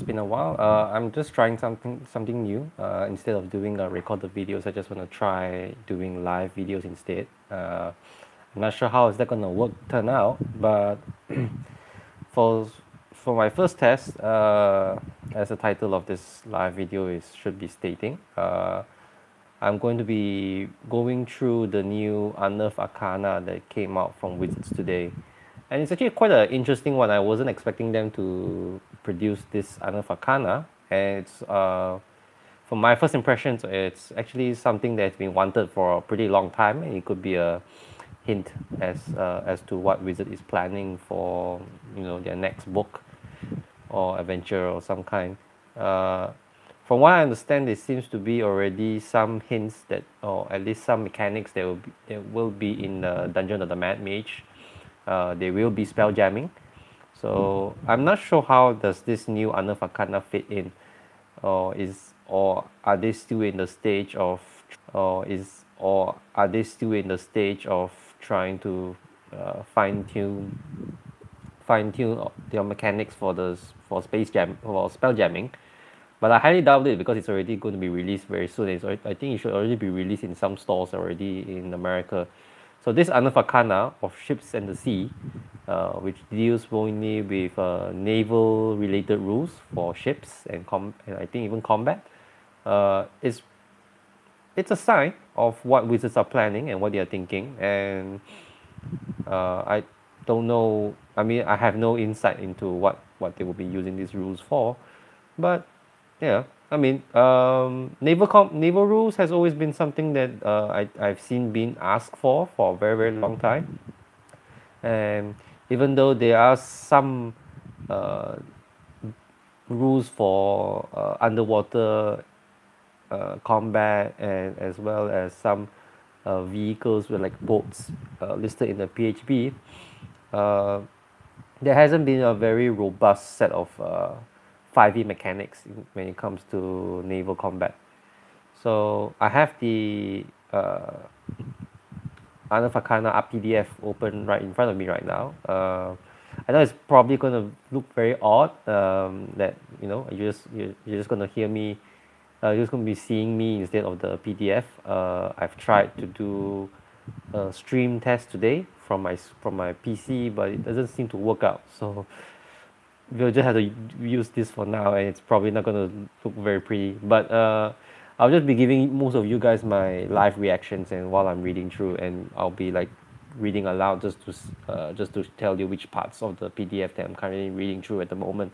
it's been a while. Uh, I'm just trying something something new. Uh, instead of doing a recorded videos, I just want to try doing live videos instead. Uh, I'm not sure how is that gonna work turn out, but for for my first test, uh, as the title of this live video is should be stating, uh, I'm going to be going through the new Unearth Arcana that came out from Wizards today and it's actually quite an interesting one I wasn't expecting them to produce this Arcana and it's uh from my first impressions it's actually something that's been wanted for a pretty long time. And it could be a hint as uh, as to what Wizard is planning for you know their next book or adventure or some kind. Uh from what I understand there seems to be already some hints that or at least some mechanics that will be that will be in the Dungeon of the Mad Mage. Uh, they will be spell jamming so I'm not sure how does this new Arcana fit in or is or are they still in the stage of or is or are they still in the stage of trying to uh, fine tune fine tune their mechanics for the for space jam for spell jamming. But I highly doubt it because it's already going to be released very soon. It's I think it should already be released in some stores already in America. So this Arcana of ships and the sea uh which deals only with uh naval related rules for ships and com and I think even combat. Uh is it's a sign of what wizards are planning and what they are thinking. And uh I don't know I mean I have no insight into what what they will be using these rules for. But yeah I mean um naval com naval rules has always been something that uh I I've seen being asked for for a very very long time. And even though there are some uh rules for uh underwater uh combat and as well as some uh vehicles with like boats uh listed in the P_H_B uh there hasn't been a very robust set of uh five E mechanics when it comes to naval combat. So I have the uh Unearth Arcana R_P_D_F open right in front of me right now. Uh I know it's probably gonna look very odd um that you know you just you you're just gonna hear me uh you're just gonna be seeing me instead of the P_D_F uh I've tried to do a stream test today from my from my P_C but it doesn't seem to work out. So we'll just have to use this for now and it's probably not gonna look very pretty. But uh I'll just be giving most of you guys my live reactions and while I'm reading through and I'll be like reading aloud just to uh just to tell you which parts of the P_D_F that I'm currently reading through at the moment.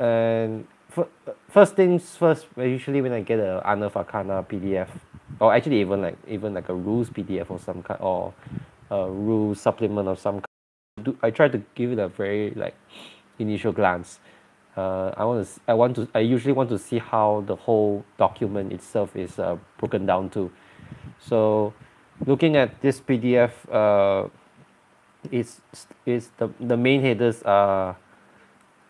And fir~ first things first usually when I get a Unearth Arcana P_D_F or actually even like even like a rules P_D_F or some kind or a rules supplement of some kind I try to give it a very like initial glance uh I want to I want to I usually want to see how the whole document itself is uh broken down to. So looking at this P_D_F uh it's it's the the main headers are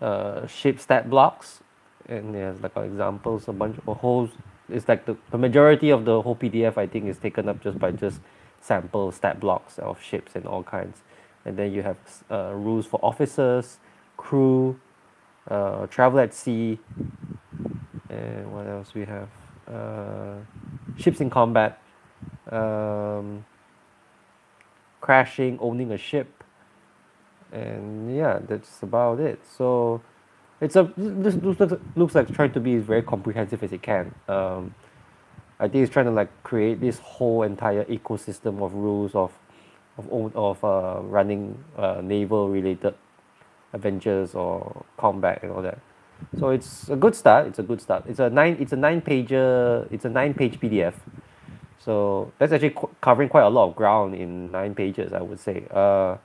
uh ship stat blocks and there's like examples a bunch of holes. It's like the the majority of the whole P_D_F I think is taken up just by just sample stat blocks of ships and all kinds. And then you have uh rules for officers crew uh travel at sea. And what else we have? Uh ships in combat. Um crashing owning a ship. And yeah that's about it. So it's a this looks like looks like trying to be as very comprehensive as it can. Um I think it's trying to like create this whole entire ecosystem of rules of of of uh running uh naval related adventures or combat and all that. So it's a good start it's a good start. It's a nine it's a nine pager it's a nine page P_D_F so that's actually co~ covering quite a lot of ground in nine pages I would say. Uh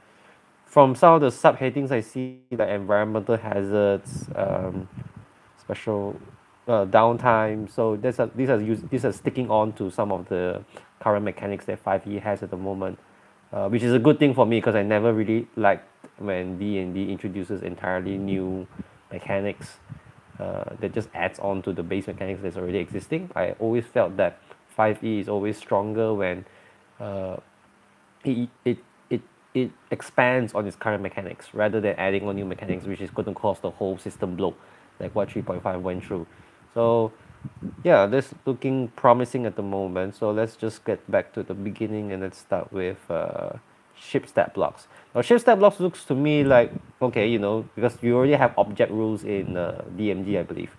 from some of the subheadings I see like environmental hazards um special uh downtime. So there's a these are use these are sticking on to some of the current mechanics that five E has at the moment uh which is a good thing for me cause I never really liked when D&D introduces entirely new mechanics uh that just adds on to the base mechanics that's already existing I always felt that five E is always stronger when uh it it it it expands on its current mechanics rather than adding on new mechanics which is going to cause the whole system blow, like what 3.5 went through. So yeah, this looking promising at the moment. So let's just get back to the beginning and let's start with uh, ship stat blocks. Now ship stat blocks looks to me like, okay, you know, because you already have object rules in uh, DMG, I believe.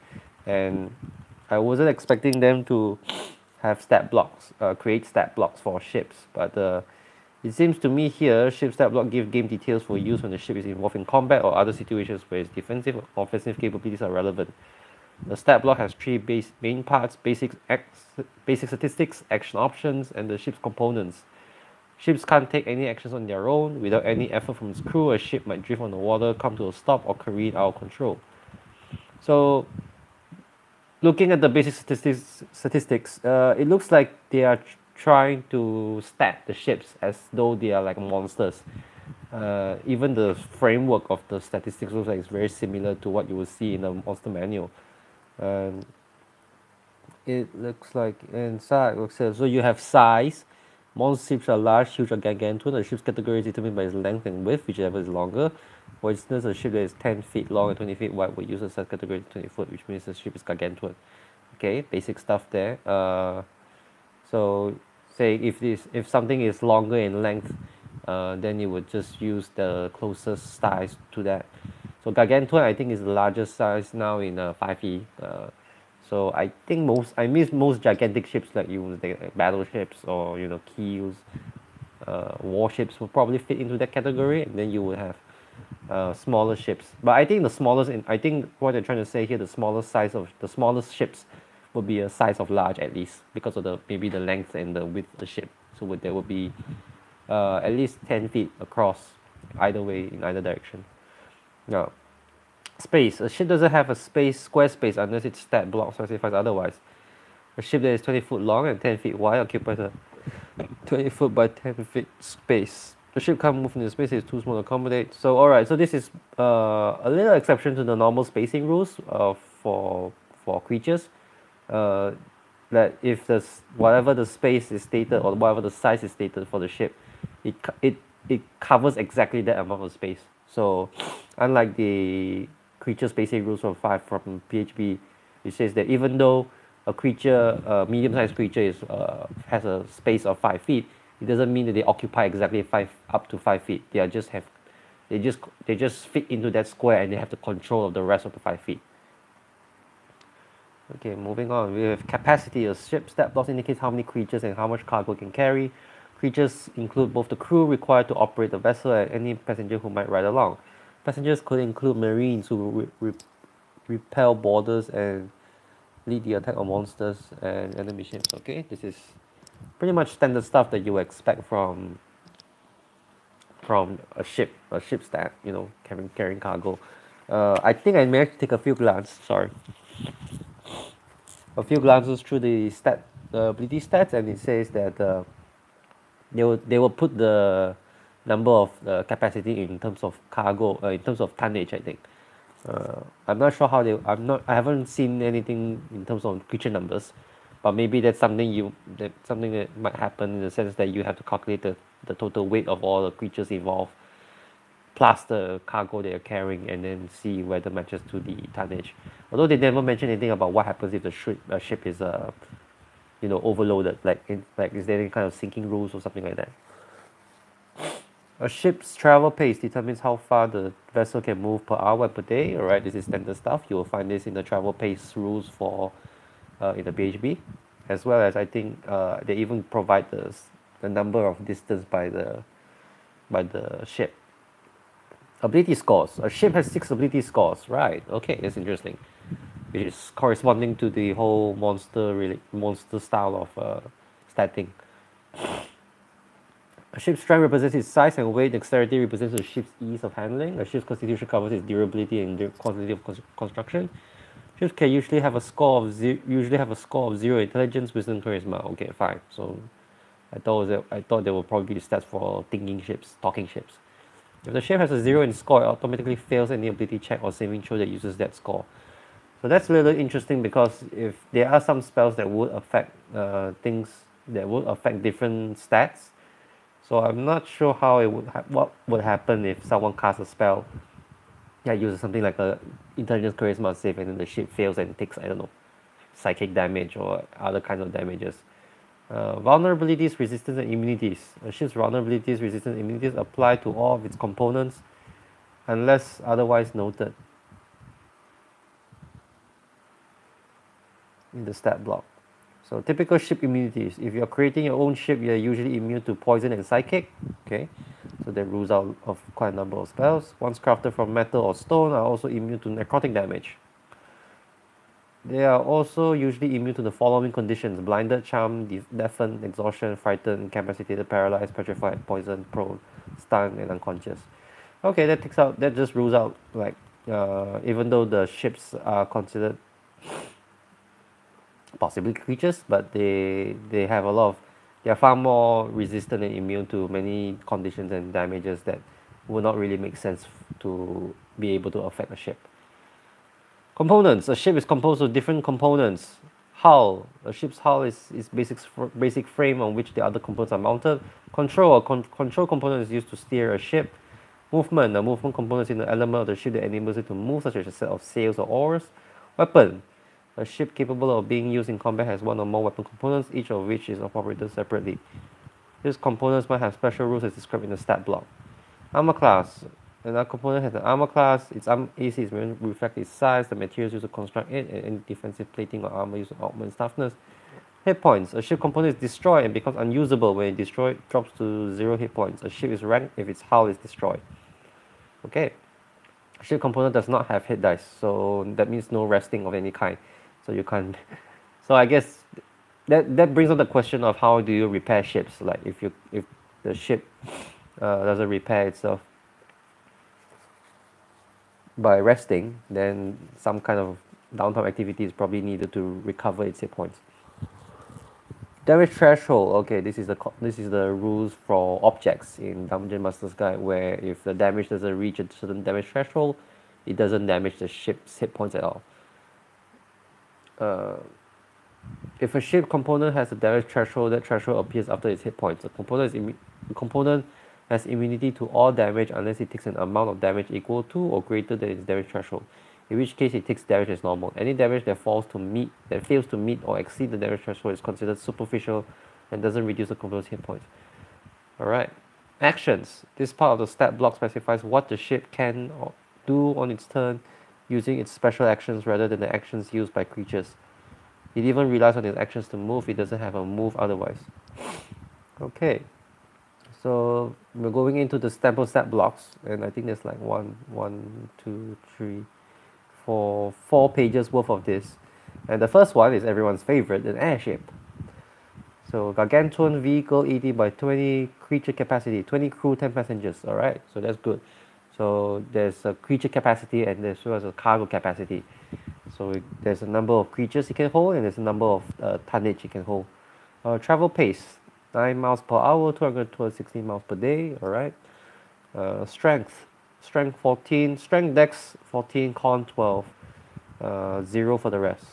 And I wasn't expecting them to have stat blocks, uh, create stat blocks for ships. But uh, it seems to me here, ship stat block give game details for use when the ship is involved in combat or other situations where its defensive or offensive capabilities are relevant. The stat block has three base main parts, basic, basic statistics, action options, and the ship's components. Ships can't take any actions on their own. Without any effort from its crew, a ship might drift on the water, come to a stop, or careen out of control. So, looking at the basic statistics, statistics uh, it looks like they are trying to stat the ships as though they are like monsters. Uh, even the framework of the statistics looks like it's very similar to what you will see in the monster manual. Um, it looks like inside so you have size monster ships are large huge or gargantuan the ship's category is determined by its length and width whichever is longer. For instance a ship that is 10 feet long and 20 feet wide would use a size category 20 foot which means the ship is gargantuan okay basic stuff there. Uh, so say if this if something is longer in length uh, then you would just use the closest size to that. So gargantuan I think is the largest size now in uh, 5e. Uh, so I think most I miss most gigantic ships like you like battleships or you know keels, uh, warships will probably fit into that category, and then you would have uh, smaller ships. But I think the smallest, in, I think what they're trying to say here, the smallest size of the smallest ships would be a size of large at least because of the maybe the length and the width of the ship. So would, there would be uh, at least ten feet across, either way in either direction. Now, space. A ship doesn't have a space, square space unless its stat block specifies otherwise. A ship that is 20 foot long and 10 feet wide occupies a 20 foot by 10 feet space. The ship can't move in the space, it's too small to accommodate. So, alright, so this is uh, a little exception to the normal spacing rules uh, for, for creatures. Uh, that if the whatever the space is stated or whatever the size is stated for the ship, it, it, it covers exactly that amount of space. So unlike the creature spacing rules from 5 from PHB, it says that even though a creature, a medium-sized creature is uh, has a space of 5 feet, it doesn't mean that they occupy exactly 5 up to 5 feet. They are just have they just they just fit into that square and they have the control of the rest of the 5 feet. Okay, moving on. We have capacity. A ship stat block indicates how many creatures and how much cargo can carry. Creatures include both the crew required to operate the vessel and any passenger who might ride along. Passengers could include marines who re re repel boarders and lead the attack on monsters and enemy ships. Okay, this is pretty much standard stuff that you expect from from a ship, a ship stat, you know, carrying carrying cargo. Uh, I think I managed to take a few glances. Sorry, a few glances through the stat, the ability stats, and it says that. Uh, they will they will put the number of the capacity in terms of cargo uh, in terms of tonnage I think. Uh, I'm not sure how they I'm not I haven't seen anything in terms of creature numbers but maybe that's something you that something that might happen in the sense that you have to calculate the, the total weight of all the creatures involved plus the cargo they are carrying and then see whether matches to the tonnage. Although they never mention anything about what happens if the ship, uh, ship is uh, you know overloaded like in, like is there any kind of sinking rules or something like that a ship's travel pace determines how far the vessel can move per hour per day alright? This is standard stuff. You will find this in the travel pace rules for uh, in the PHB as well as I think uh, they even provide the, the number of distance by the by the ship. Ability scores. A ship has six ability scores right? Okay that's interesting. Which is corresponding to the whole monster really monster style of uh, statting. A ship's strength represents its size and weight. Dexterity represents the ship's ease of handling. A ship's constitution covers its durability and quantity of construction. Ships can usually have a score of zero, usually have a score of zero intelligence, wisdom, charisma. Okay, fine. So I thought was I thought there will probably be stats for thinking ships, talking ships. If the ship has a zero in score, it automatically fails any ability check or saving throw that uses that score. So that's a little interesting because if there are some spells that would affect uh, things that would affect different stats, so I'm not sure how it would what would happen if someone casts a spell yeah uses something like a intelligence charisma save and then the ship fails and takes I don't know psychic damage or other kinds of damages. Uh, vulnerabilities resistance and immunities. A ship's vulnerabilities resistance and immunities apply to all of its components unless otherwise noted in the stat block so typical ship immunities if you're creating your own ship you're usually immune to poison and psychic okay? So that rules out of quite a number of spells. Ones crafted from metal or stone are also immune to necrotic damage. They are also usually immune to the following conditions blinded charmed deafened exhaustion frightened incapacitated paralyzed petrified poisoned prone stunned and unconscious. Okay that takes out that just rules out like uh, even though the ships are considered possibly creatures but they they have a lot of they are far more resistant and immune to many conditions and damages that would not really make sense to be able to affect a ship. Components. A ship is composed of different components. Hull. A ship's hull is is basic basic frame on which the other components are mounted. Control. A con control component is used to steer a ship. Movement. A movement component is an element of the ship that enables it to move such as a set of sails or oars. Weapon a ship capable of being used in combat has one or more weapon components, each of which is operated separately. These components might have special rules as described in the stat block. Armor class. Another component has an armor class. Its arm AC is reflect its size, the materials used to construct it, and any defensive plating or armor used to augment toughness. Hit points. A ship component is destroyed and becomes unusable when it destroyed drops to zero hit points. A ship is ranked if its hull is destroyed. Okay. A ship component does not have hit dice, so that means no resting of any kind so you can't so I guess that that brings up the question of how do you repair ships? Like if you if the ship uh, doesn't repair itself by resting then some kind of downtime activity is probably needed to recover its hit points. Damage threshold. Okay this is the this is the rules for objects in dungeon master's guide where if the damage doesn't reach a certain damage threshold it doesn't damage the ship's hit points at all uh, if a ship component has a damage threshold, that threshold appears after its hit points. The component, is the component has immunity to all damage unless it takes an amount of damage equal to or greater than its damage threshold, in which case it takes damage as normal. Any damage that falls to meet that fails to meet or exceed the damage threshold is considered superficial and doesn't reduce the component's hit points. Alright. Actions. This part of the stat block specifies what the ship can do on its turn using its special actions rather than the actions used by creatures. It even relies on its actions to move, it doesn't have a move otherwise. Okay, so we're going into the sample set blocks, and I think there's like one, one, two, three, four, four pages worth of this. And the first one is everyone's favorite, an airship. So gargantuan vehicle 80 by 20 creature capacity, 20 crew, 10 passengers. Alright, so that's good. So there's a creature capacity and there's well as a cargo capacity. So it, there's a number of creatures it can hold and there's a number of uh, tonnage it can hold. Uh, travel pace, 9 miles per hour, 216 miles per day, alright. Uh, strength, strength 14, strength dex 14, con 12, uh, 0 for the rest.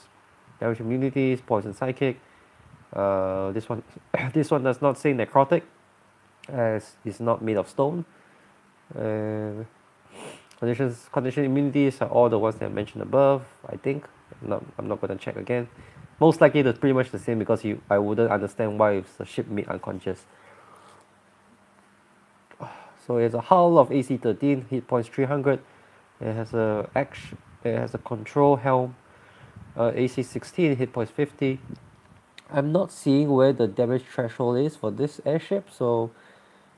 Damage immunities, poison psychic. Uh, this one, this one does not say necrotic, as it's not made of stone. Uh, Conditions, condition immunities are all the ones that I mentioned above, I think. I'm not, I'm not going to check again. Most likely it's pretty much the same because you, I wouldn't understand why it's a ship made unconscious. So it's a hull of AC 13, hit points 300. It has a action, it has a control helm, uh, AC 16, hit points 50. I'm not seeing where the damage threshold is for this airship, so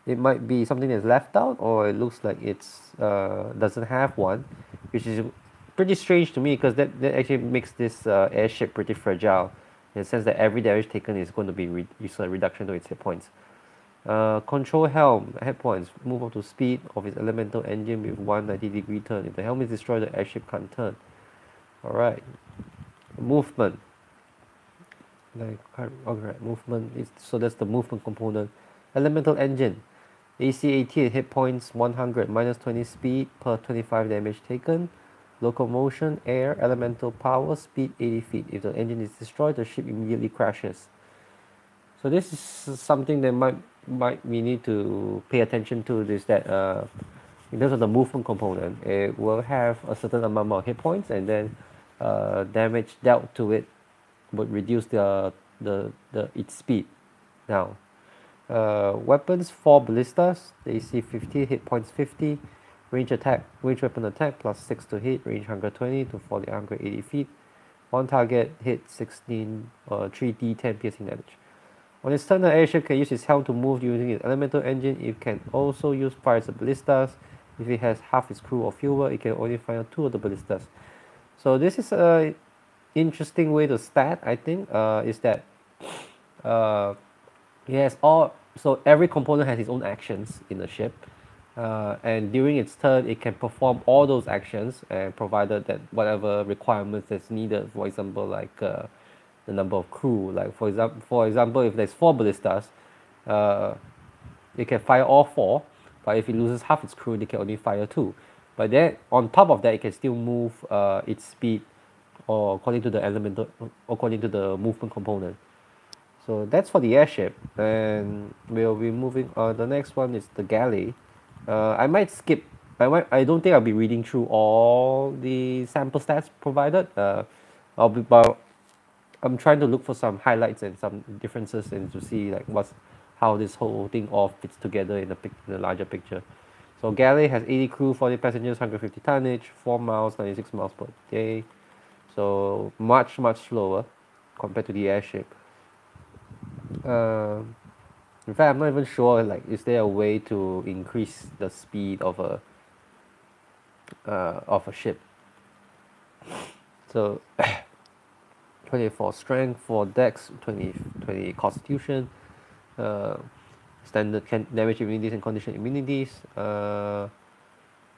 it might be something that's left out or it looks like it's uh, doesn't have one which is pretty strange to me because that, that actually makes this uh, airship pretty fragile in the sense that every damage taken is going to be re- a reduction to its hit points. Uh, control helm hit points move up to speed of its elemental engine with 190 degree turn. If the helm is destroyed the airship can't turn. Alright. Movement. Like alright movement is so that's the movement component. Elemental engine AC 80 hit points 100 minus 20 speed per 25 damage taken. Locomotion, air, elemental power, speed 80 feet. If the engine is destroyed, the ship immediately crashes. So this is something that might might we need to pay attention to is that uh, in terms of the movement component, it will have a certain amount of hit points and then uh, damage dealt to it would reduce the the, the its speed. Now, uh, weapons 4 ballistas, they see 50 hit points 50, range attack, range weapon attack plus 6 to hit, range 120 to 40 180 feet. One target hit 16 uh, 3d 10 piercing damage. On its turn, the airship can use its helm to move using its elemental engine. It can also use fire the ballistas. If it has half its crew or fewer, it can only fire two of the ballistas. So this is a interesting way to stat, I think, uh, is that uh, it has all, so every component has its own actions in the ship. Uh, and during its turn, it can perform all those actions and provided that whatever requirements that's needed, for example, like uh, the number of crew. Like for example, for example, if there's four ballistas, uh, it can fire all four. But if it loses half its crew, it can only fire two. But then on top of that, it can still move uh, its speed, or according to the elemental, according to the movement component. So that's for the airship, and we'll be moving. Uh, the next one is the galley. Uh, I might skip. I might. I don't think I'll be reading through all the sample stats provided. Uh, I'll be, but I'm trying to look for some highlights and some differences and to see like what's how this whole thing all fits together in the, in the larger picture. So galley has 80 crew, 40 passengers, 150 tonnage, 4 miles, 96 miles per day. So much, much slower compared to the airship. Uh, in fact, I'm not even sure like is there a way to increase the speed of a uh, of a ship. So 24 strength, 4 dex, 20, 20 constitution, uh, standard can damage immunities and condition immunities. Uh,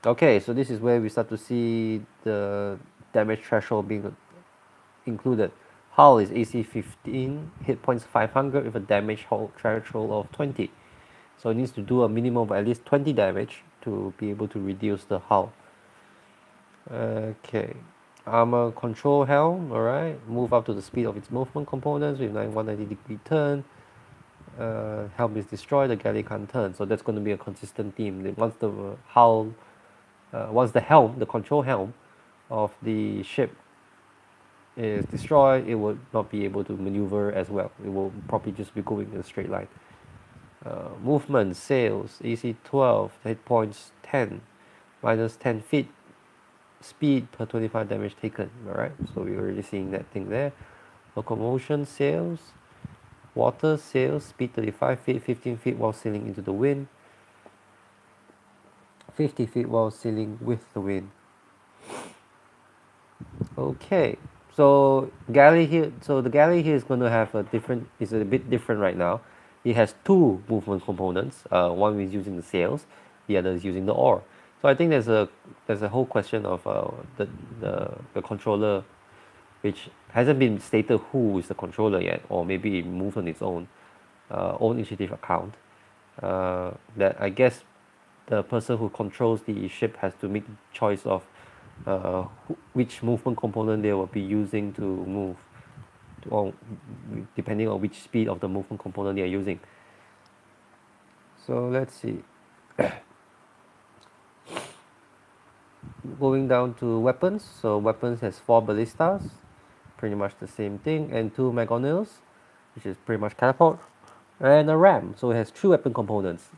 okay, so this is where we start to see the damage threshold being included. Hull is AC 15, hit points 500 with a damage hull threshold of 20. So it needs to do a minimum of at least 20 damage to be able to reduce the hull. Okay, armor control helm, alright, move up to the speed of its movement components with 190 degree turn. Uh, helm is destroyed, the galley can't turn. So that's going to be a consistent theme. Once the hull, uh, once the helm, the control helm of the ship is destroyed, it will not be able to maneuver as well. It will probably just be going in a straight line. Uh, movement, sails, AC 12, hit points 10, minus 10 feet, speed per 25 damage taken. Alright, so we're already seeing that thing there. Locomotion, sails, water, sails, speed 35 feet, 15 feet while sailing into the wind, 50 feet while sailing with the wind. Okay, so galley here, so the galley here is going to have a different, is a bit different right now. It has two movement components. Uh, one is using the sails, the other is using the oar. So I think there's a there's a whole question of uh, the, the the controller, which hasn't been stated who is the controller yet, or maybe it moved on its own, uh, own initiative account. Uh, that I guess the person who controls the ship has to make the choice of uh, which movement component they will be using to move or depending on which speed of the movement component they are using. So let's see. Going down to weapons. So weapons has four ballistas pretty much the same thing and two mangonels which is pretty much catapult and a ram. So it has two weapon components.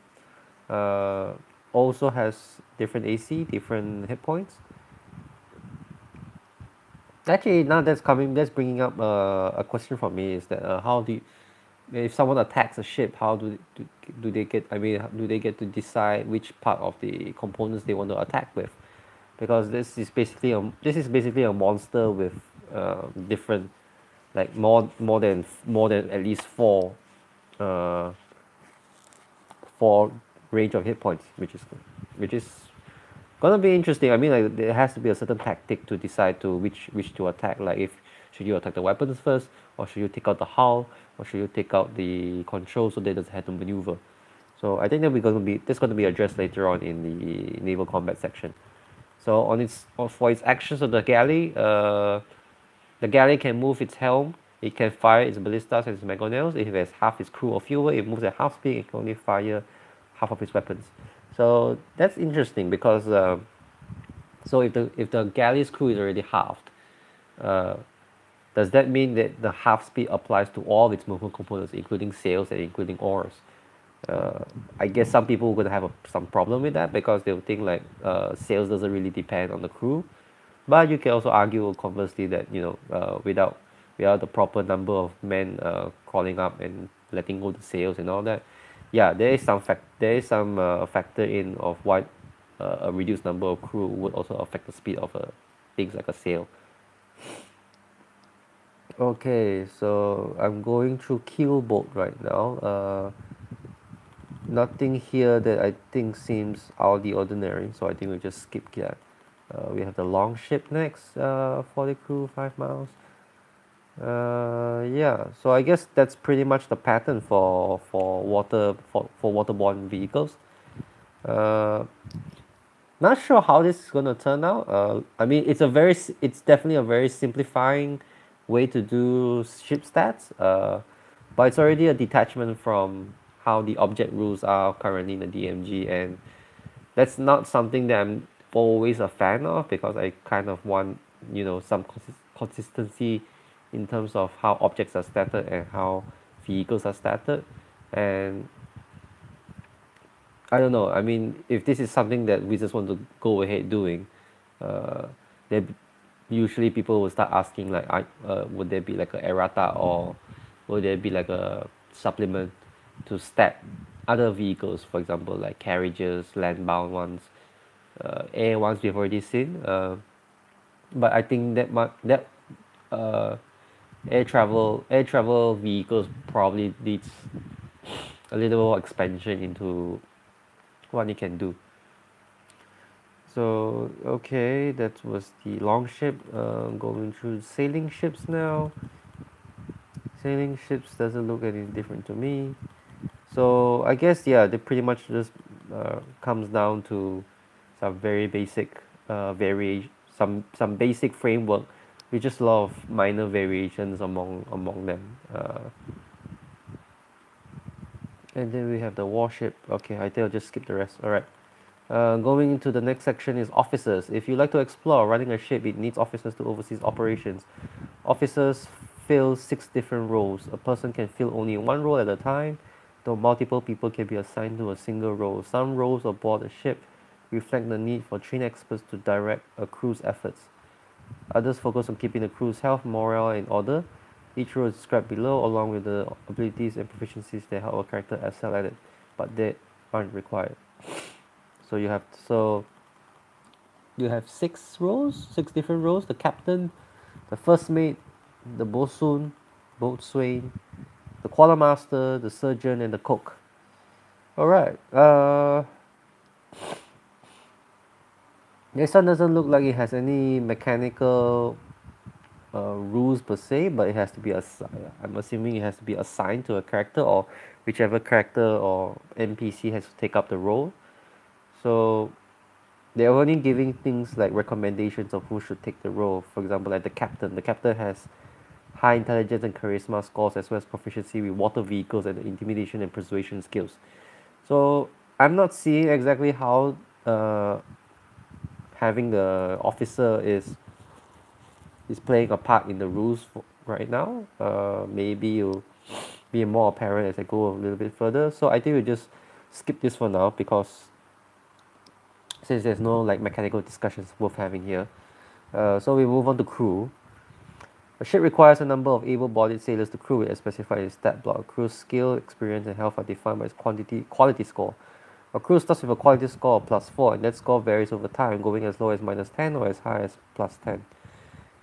Uh, also has different AC different hit points actually now that's coming that's bringing up uh, a question for me is that uh, how do you, if someone attacks a ship how do, do do they get I mean do they get to decide which part of the components they want to attack with? Because this is basically a this is basically a monster with uh, different like more more than more than at least four uh, four range of hit points which is which is gonna be interesting. I mean like there has to be a certain tactic to decide to which which to attack. Like if should you attack the weapons first or should you take out the hull or should you take out the control so they doesn't have to maneuver? So I think that we're to be that's going to be addressed later on in the naval combat section. So on its for its actions of the galley uh, the galley can move its helm it can fire its ballistas and its mangonels if it has half its crew or fewer it moves at half speed it can only fire half of its weapons so that's interesting because uh, so if the if the galley's crew is already halved uh, does that mean that the half speed applies to all its movement components including sails and including oars? Uh, I guess some people would have a, some problem with that because they'll think like uh, sails doesn't really depend on the crew. But you can also argue conversely that you know uh, without without the proper number of men uh, crawling up and letting go the sails and all that yeah there is some fact there is some uh, factor in of why uh, a reduced number of crew would also affect the speed of a things like a sail. Okay so I'm going through keelboat right now. Uh nothing here that I think seems out of the ordinary so I think we just skip that. Uh, we have the long ship next uh, for the crew five miles uh, yeah. So I guess that's pretty much the pattern for for water for, for waterborne vehicles. Uh, not sure how this is gonna turn out. Uh, I mean it's a very it's definitely a very simplifying way to do ship stats uh, but it's already a detachment from how the object rules are currently in the DMG and that's not something that I'm always a fan of because I kind of want you know some consis consistency in terms of how objects are stated and how vehicles are stated and I don't know I mean if this is something that we just want to go ahead doing uh then usually people will start asking like uh would there be like a errata or would there be like a supplement to stat other vehicles for example like carriages landbound ones uh air ones we've already seen uh but I think that might that uh air travel air travel vehicles probably needs a little more expansion into what it can do. So okay that was the long ship. Uh going through sailing ships now. Sailing ships doesn't look any different to me. So I guess yeah they pretty much just uh comes down to some very basic uh vari some some basic framework with just a lot of minor variations among among them uh. And then we have the warship. Okay I think I'll just skip the rest. Alright uh going into the next section is officers. If you like to explore running a ship it needs officers to oversee operations. Officers fill six different roles. A person can fill only one role at a time though multiple people can be assigned to a single role. Some roles aboard a ship reflect the need for trained experts to direct a crew's efforts others focus on keeping the crew's health morale in order. Each role is described below along with the abilities and proficiencies that help a character excel at it but they aren't required. So you have so you have six roles six different roles. The captain the first mate the bosun boatswain the quartermaster the surgeon and the cook. Alright uh one doesn't look like it has any mechanical uh rules per se but it has to be assi~ I'm assuming it has to be assigned to a character or whichever character or N_P_C has to take up the role. So they're only giving things like recommendations of who should take the role. For example like the captain. The captain has high intelligence and charisma scores as well as proficiency with water vehicles and intimidation and persuasion skills. So I'm not seeing exactly how uh having the officer is is playing a part in the rules right now. Uh maybe it'll be more apparent as I go a little bit further. So I think we just skip this for now because since there's no like mechanical discussions worth having here. Uh so we move on to crew. A ship requires a number of able-bodied sailors to crew it as specified in stat block. Crew's skill experience and health are defined by its quantity quality score a crew starts with a quality score of plus four and that score varies over time going as low as minus ten or as high as plus ten.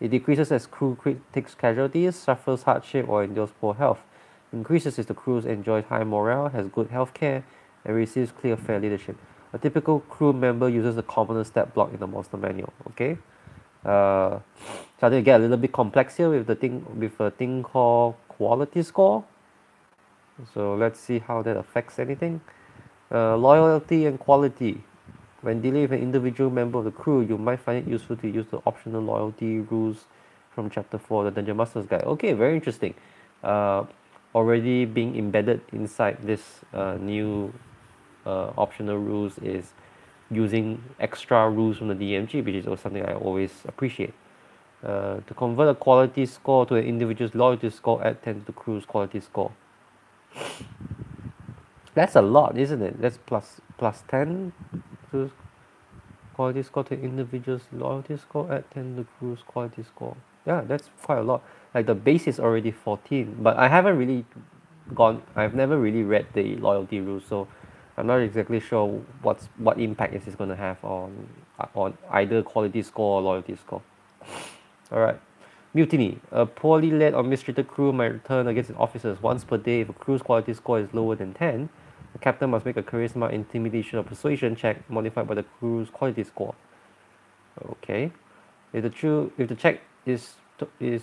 It decreases as crew takes casualties suffers hardship or endures poor health. Increases as the crew enjoys high morale has good healthcare and receives clear fair leadership. A typical crew member uses the commoner stat block in the monster manual okay? Uh starting to get a little bit complex here with the thing with a thing called quality score. So let's see how that affects anything uh loyalty and quality when dealing with an individual member of the crew you might find it useful to use the optional loyalty rules from chapter four the dungeon master's guide okay very interesting uh already being embedded inside this uh new uh, optional rules is using extra rules from the DMG, which is something I always appreciate. Uh, to convert a quality score to an individual's loyalty score, add 10 to the crew's quality score. That's a lot, isn't it? That's plus plus 10 to quality score to individual's loyalty score, add 10 to crew's quality score. Yeah, that's quite a lot. Like the base is already 14, but I haven't really gone, I've never really read the loyalty rules, so I'm not exactly sure what's what impact this is this going to have on on either quality score or loyalty score. Alright. Mutiny. A poorly led or mistreated crew might return against its officers once per day if a crew's quality score is lower than 10. The captain must make a charisma, intimidation, or persuasion check modified by the crew's quality score. Okay. If the true if the check is is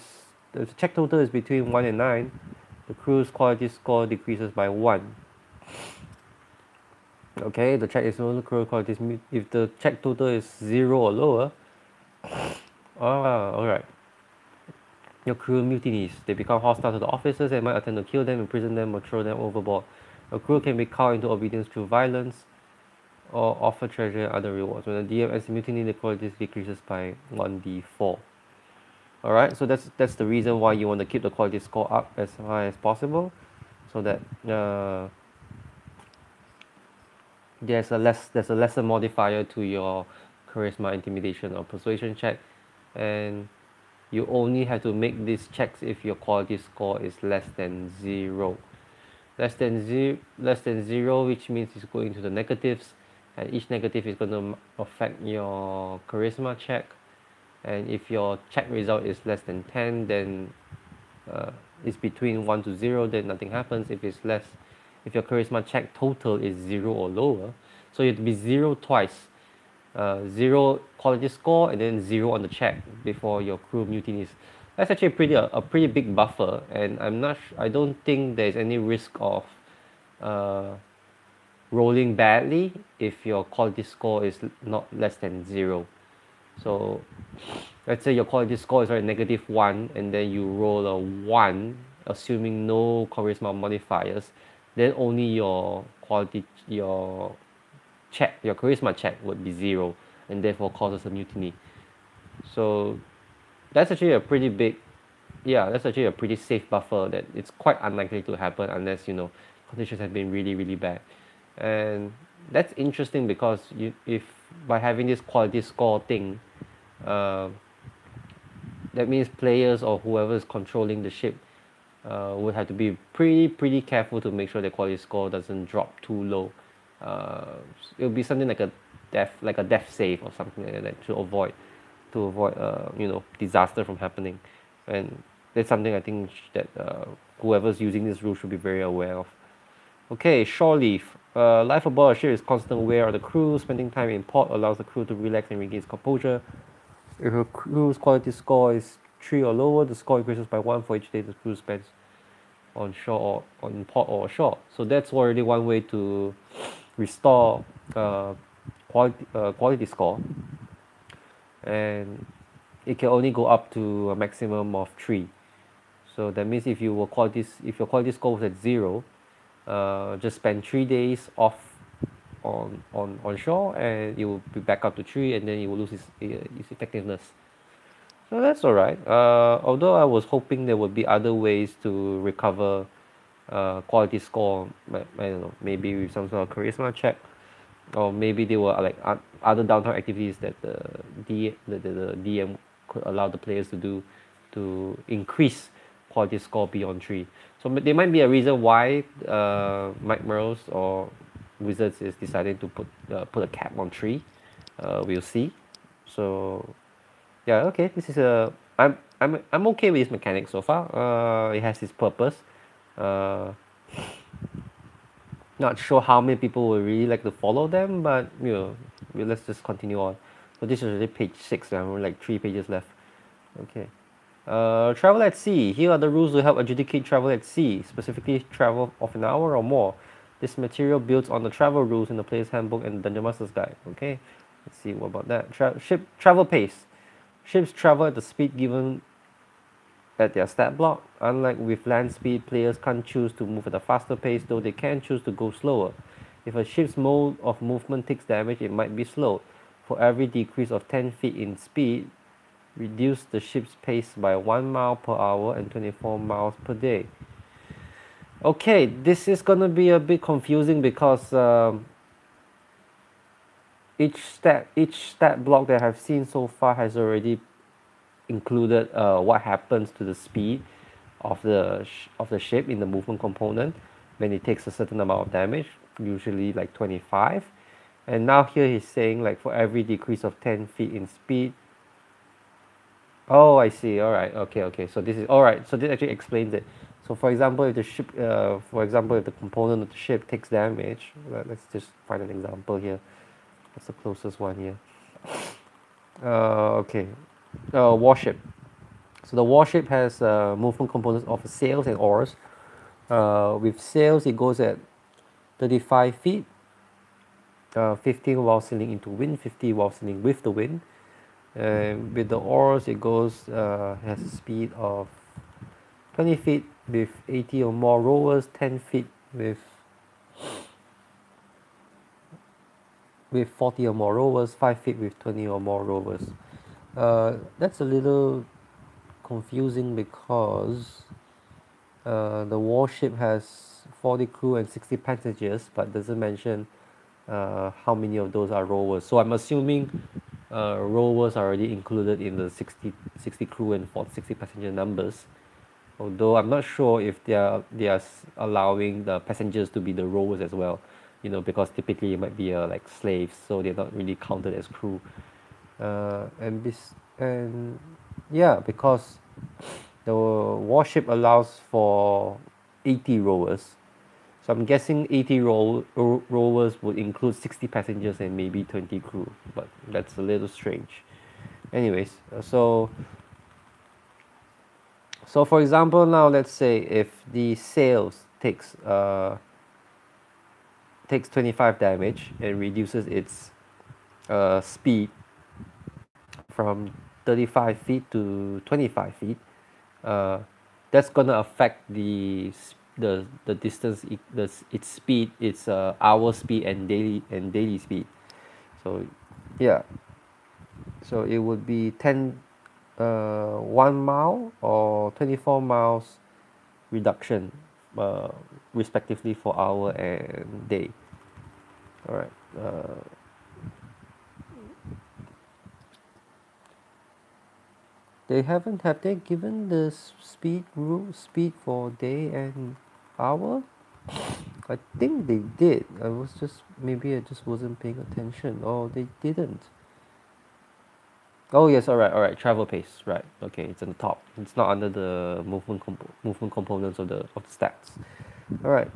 if the check total is between 1 and 9, the crew's quality score decreases by 1. Okay, the check is no crew quality if the check total is 0 or lower. Ah, alright. Your crew mutinies. They become hostile to the officers and might attempt to kill them, imprison them, or throw them overboard. A crew can be cowed into obedience through violence or offer treasure and other rewards. When the DM mutiny, the quality decreases by 1d4. Alright, so that's that's the reason why you want to keep the quality score up as high as possible so that uh, there's a less there's a lesser modifier to your charisma, intimidation, or persuasion check and you only have to make these checks if your quality score is less than zero less than zero less than zero which means it's going to the negatives. And each negative is going to affect your charisma check. And if your check result is less than 10 then uh, it's between 1 to 0 then nothing happens. If it's less if your charisma check total is 0 or lower so you have to be 0 twice. Uh, zero quality score and then zero on the check before your crew mutinies. That's actually pretty a, a pretty big buffer, and I'm not. I don't think there's any risk of uh, rolling badly if your quality score is not less than zero. So, let's say your quality score is like negative one, and then you roll a one, assuming no charisma modifiers, then only your quality your check, your charisma check would be zero and therefore causes a mutiny. So that's actually a pretty big, yeah, that's actually a pretty safe buffer that it's quite unlikely to happen unless, you know, conditions have been really, really bad. And that's interesting because you, if by having this quality score thing, uh, that means players or whoever is controlling the ship uh, would have to be pretty pretty careful to make sure the quality score doesn't drop too low uh, it'll be something like a death like a death save or something like that to avoid to avoid uh, you know disaster from happening. And that's something I think that uh, whoever's using this rule should be very aware of. Okay shore leave. Uh, life aboard a ship is constant wear of the crew. Spending time in port allows the crew to relax and regain composure. If a crew's quality score is 3 or lower the score increases by 1 for each day the crew spends on shore or on port or shore. So that's already one way to restore uh, quality uh, quality score and it can only go up to a maximum of three. So that means if you were quality if your quality score was at zero uh, just spend three days off on on on shore and it will be back up to three and then it will lose its, its effectiveness. So that's all right. Uh, although I was hoping there would be other ways to recover uh, quality score I don't know maybe with some sort of charisma check or maybe they were like other downtown activities that the D the, the, the DM could allow the players to do to increase quality score beyond three. So there might be a reason why uh, Mike Mearls or Wizards is deciding to put uh, put a cap on three. Uh, we'll see. So yeah, okay. This is a I'm I'm I'm okay with this mechanic so far. Uh, it has its purpose uh, not sure how many people will really like to follow them but you know let's just continue on. So this is already page 6 and we're like 3 pages left. Okay. Uh, travel at sea. Here are the rules to help adjudicate travel at sea specifically travel of an hour or more. This material builds on the travel rules in the player's handbook and the dungeon master's guide. Okay let's see what about that. Tra ship travel pace. Ships travel at the speed given at their stat block. Unlike with land speed, players can't choose to move at a faster pace, though they can choose to go slower. If a ship's mode of movement takes damage, it might be slowed. For every decrease of 10 feet in speed, reduce the ship's pace by 1 mile per hour and 24 miles per day. Okay, this is gonna be a bit confusing because um, each step each stat block that I've seen so far has already included uh, what happens to the speed of the of the ship in the movement component when it takes a certain amount of damage usually like 25 and now here he's saying like for every decrease of 10 feet in speed. Oh I see. All right. Okay okay. So this is all right. So this actually explains it. So for example if the ship uh, for example if the component of the ship takes damage let's just find an example here. What's the closest one here. Uh, okay. Uh, warship so the warship has uh, movement components of sails and oars. Uh, with sails it goes at 35 feet uh, 15 while sailing into wind 50 while sailing with the wind. With the oars it goes uh, has a speed of 20 feet with 80 or more rowers 10 feet with with 40 or more rowers 5 feet with 20 or more rowers. Uh, that's a little confusing because uh, the warship has 40 crew and 60 passengers but doesn't mention uh, how many of those are rowers. So I'm assuming uh, rowers are already included in the 60, 60 crew and 40, 60 passenger numbers. Although I'm not sure if they are they are allowing the passengers to be the rowers as well you know because typically it might be uh, like slaves so they're not really counted as crew. Uh, and this and yeah because the warship allows for 80 rowers. So I'm guessing 80 row, row, rowers would include 60 passengers and maybe 20 crew but that's a little strange. Anyways uh, so so for example now let's say if the sails takes uh, takes 25 damage and reduces its uh, speed from 35 feet to 25 feet uh, that's gonna affect the the the distance it, the its speed its uh, hour speed and daily and daily speed. So yeah. So it would be 10 uh, 1 mile or 24 miles reduction uh, respectively for hour and day. Alright uh, they haven't have they given the speed rule speed for day and hour? I think they did. I was just maybe I just wasn't paying attention. Or they didn't. Oh yes alright alright. Travel pace right. Okay it's on the top. It's not under the movement compo movement components of the of the stats. Alright.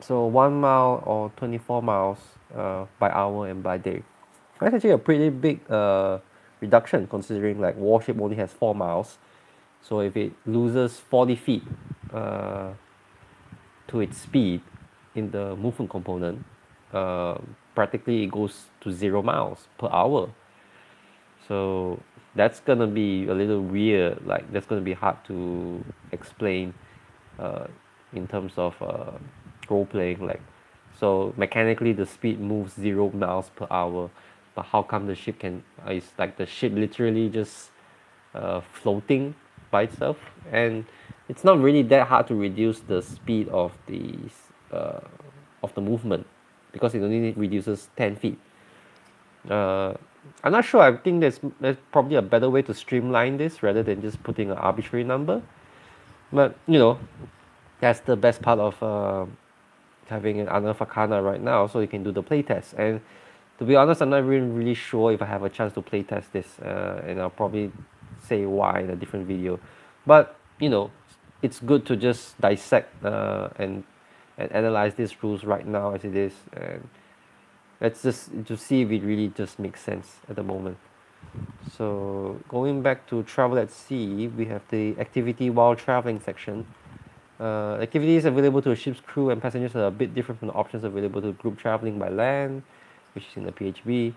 So one mile or 24 miles uh, by hour and by day. That's actually a pretty big uh, reduction considering like warship only has 4 miles. So if it loses 40 feet uh, to its speed in the movement component uh, practically it goes to 0 miles per hour. So that's gonna be a little weird like that's gonna be hard to explain uh, in terms of uh, role playing like so mechanically the speed moves zero miles per hour but how come the ship can uh, it's like the ship literally just uh, floating by itself? And it's not really that hard to reduce the speed of the uh, of the movement because it only reduces 10 feet. Uh, I'm not sure. I think there's there's probably a better way to streamline this rather than just putting an arbitrary number. But you know that's the best part of uh, having an Arcana right now so you can do the playtest and to be honest I'm not really really sure if I have a chance to playtest this uh, and I'll probably say why in a different video. But you know it's good to just dissect uh, and and analyze these rules right now as it is and let's just to see if it really just makes sense at the moment. So going back to travel at sea we have the activity while traveling section. Uh, activities available to a ship's crew and passengers are a bit different from the options available to group traveling by land which is in the PHB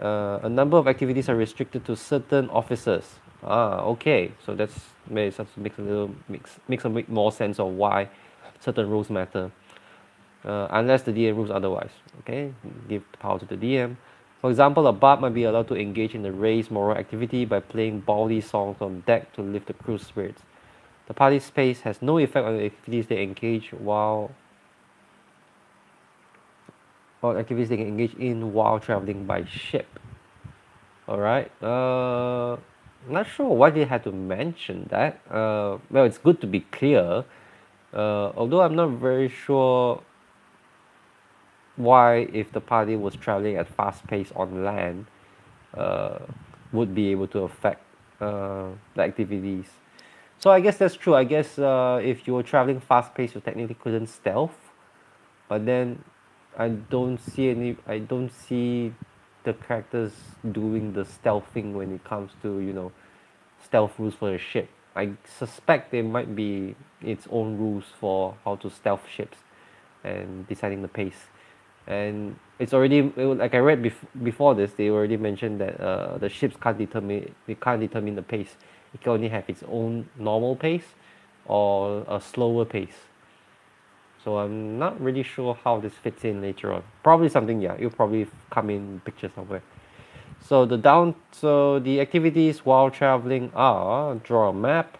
uh, a number of activities are restricted to certain officers ah okay so that's makes makes a little makes makes a bit more sense of why certain rules matter uh, unless the DM rules otherwise. Okay, give the power to the DM. For example, a bard might be allowed to engage in the raise moral activity by playing bawdy songs on deck to lift the crew's spirits. The party space has no effect on the activities they engage while or activities they can engage in while traveling by ship. Alright, uh, not sure why they had to mention that. Uh, well, it's good to be clear. Uh, although I'm not very sure why, if the party was traveling at fast pace on land, uh, would be able to affect uh, the activities. So I guess that's true. I guess uh, if you were traveling fast pace, you technically couldn't stealth. But then I don't see any. I don't see the characters doing the stealthing when it comes to you know stealth rules for a ship. I suspect there might be its own rules for how to stealth ships and deciding the pace. And it's already like I read bef- before this, they already mentioned that uh, the ships can't determine they can't determine the pace. It can only have its own normal pace or a slower pace. So I'm not really sure how this fits in later on. Probably something, yeah, it'll probably come in picture somewhere. So the down, so the activities while traveling are draw a map,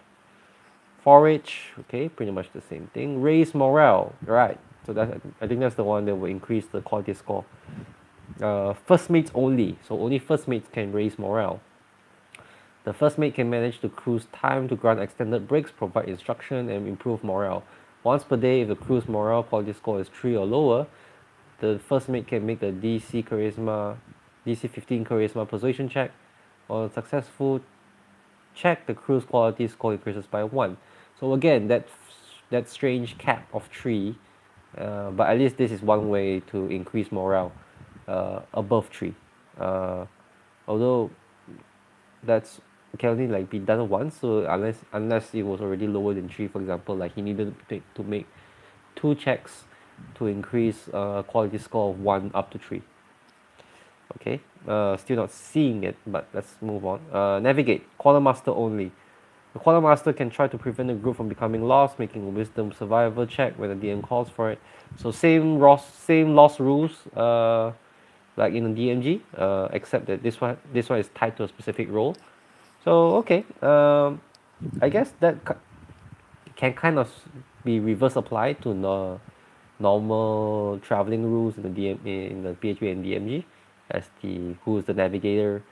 forage, okay, pretty much the same thing. Raise morale, right? So that I think that's the one that will increase the quality score. Uh, first mates only, so only first mates can raise morale. The first mate can manage the crew's time to grant extended breaks, provide instruction, and improve morale. Once per day, if the crew's morale quality score is 3 or lower, the first mate can make a DC charisma, DC 15 charisma persuasion check. On a successful check, the crew's quality score increases by 1. So again, that that strange cap of 3, uh, but at least this is one way to increase morale uh, above 3. Uh, although that's can only like be done once so unless unless it was already lower than three for example like he needed to, to make two checks to increase uh, quality score of one up to three. Okay uh, still not seeing it but let's move on. Uh, navigate quartermaster only. The quartermaster can try to prevent the group from becoming lost making a wisdom survival check when the DM calls for it. So same loss same loss rules uh, like in the DMG uh, except that this one this one is tied to a specific role so okay um I guess that can kind of be reverse applied to the normal traveling rules in the DM in the PHB and DMG as the who's the navigator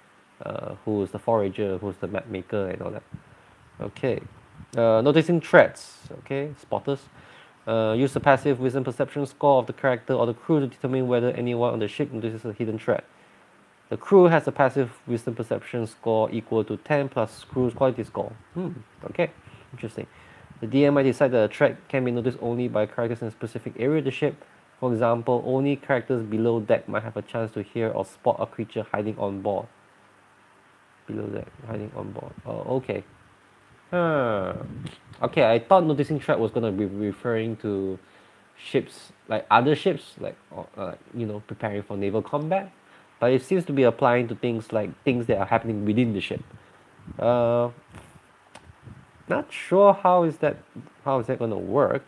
uh, who's the forager who's the map maker and all that. Okay uh, noticing threats okay spotters. Uh, use the passive wisdom perception score of the character or the crew to determine whether anyone on the ship notices a hidden threat the crew has a passive wisdom perception score equal to 10 plus crew's quality score. Hmm, okay, interesting. The DM might decide that a threat can be noticed only by characters in a specific area of the ship. For example, only characters below deck might have a chance to hear or spot a creature hiding on board. Below deck, hiding on board. Oh, okay. Huh. Okay, I thought noticing threat was gonna be referring to ships, like other ships, like uh, you know, preparing for naval combat but it seems to be applying to things like things that are happening within the ship. Uh, not sure how is that how is that going to work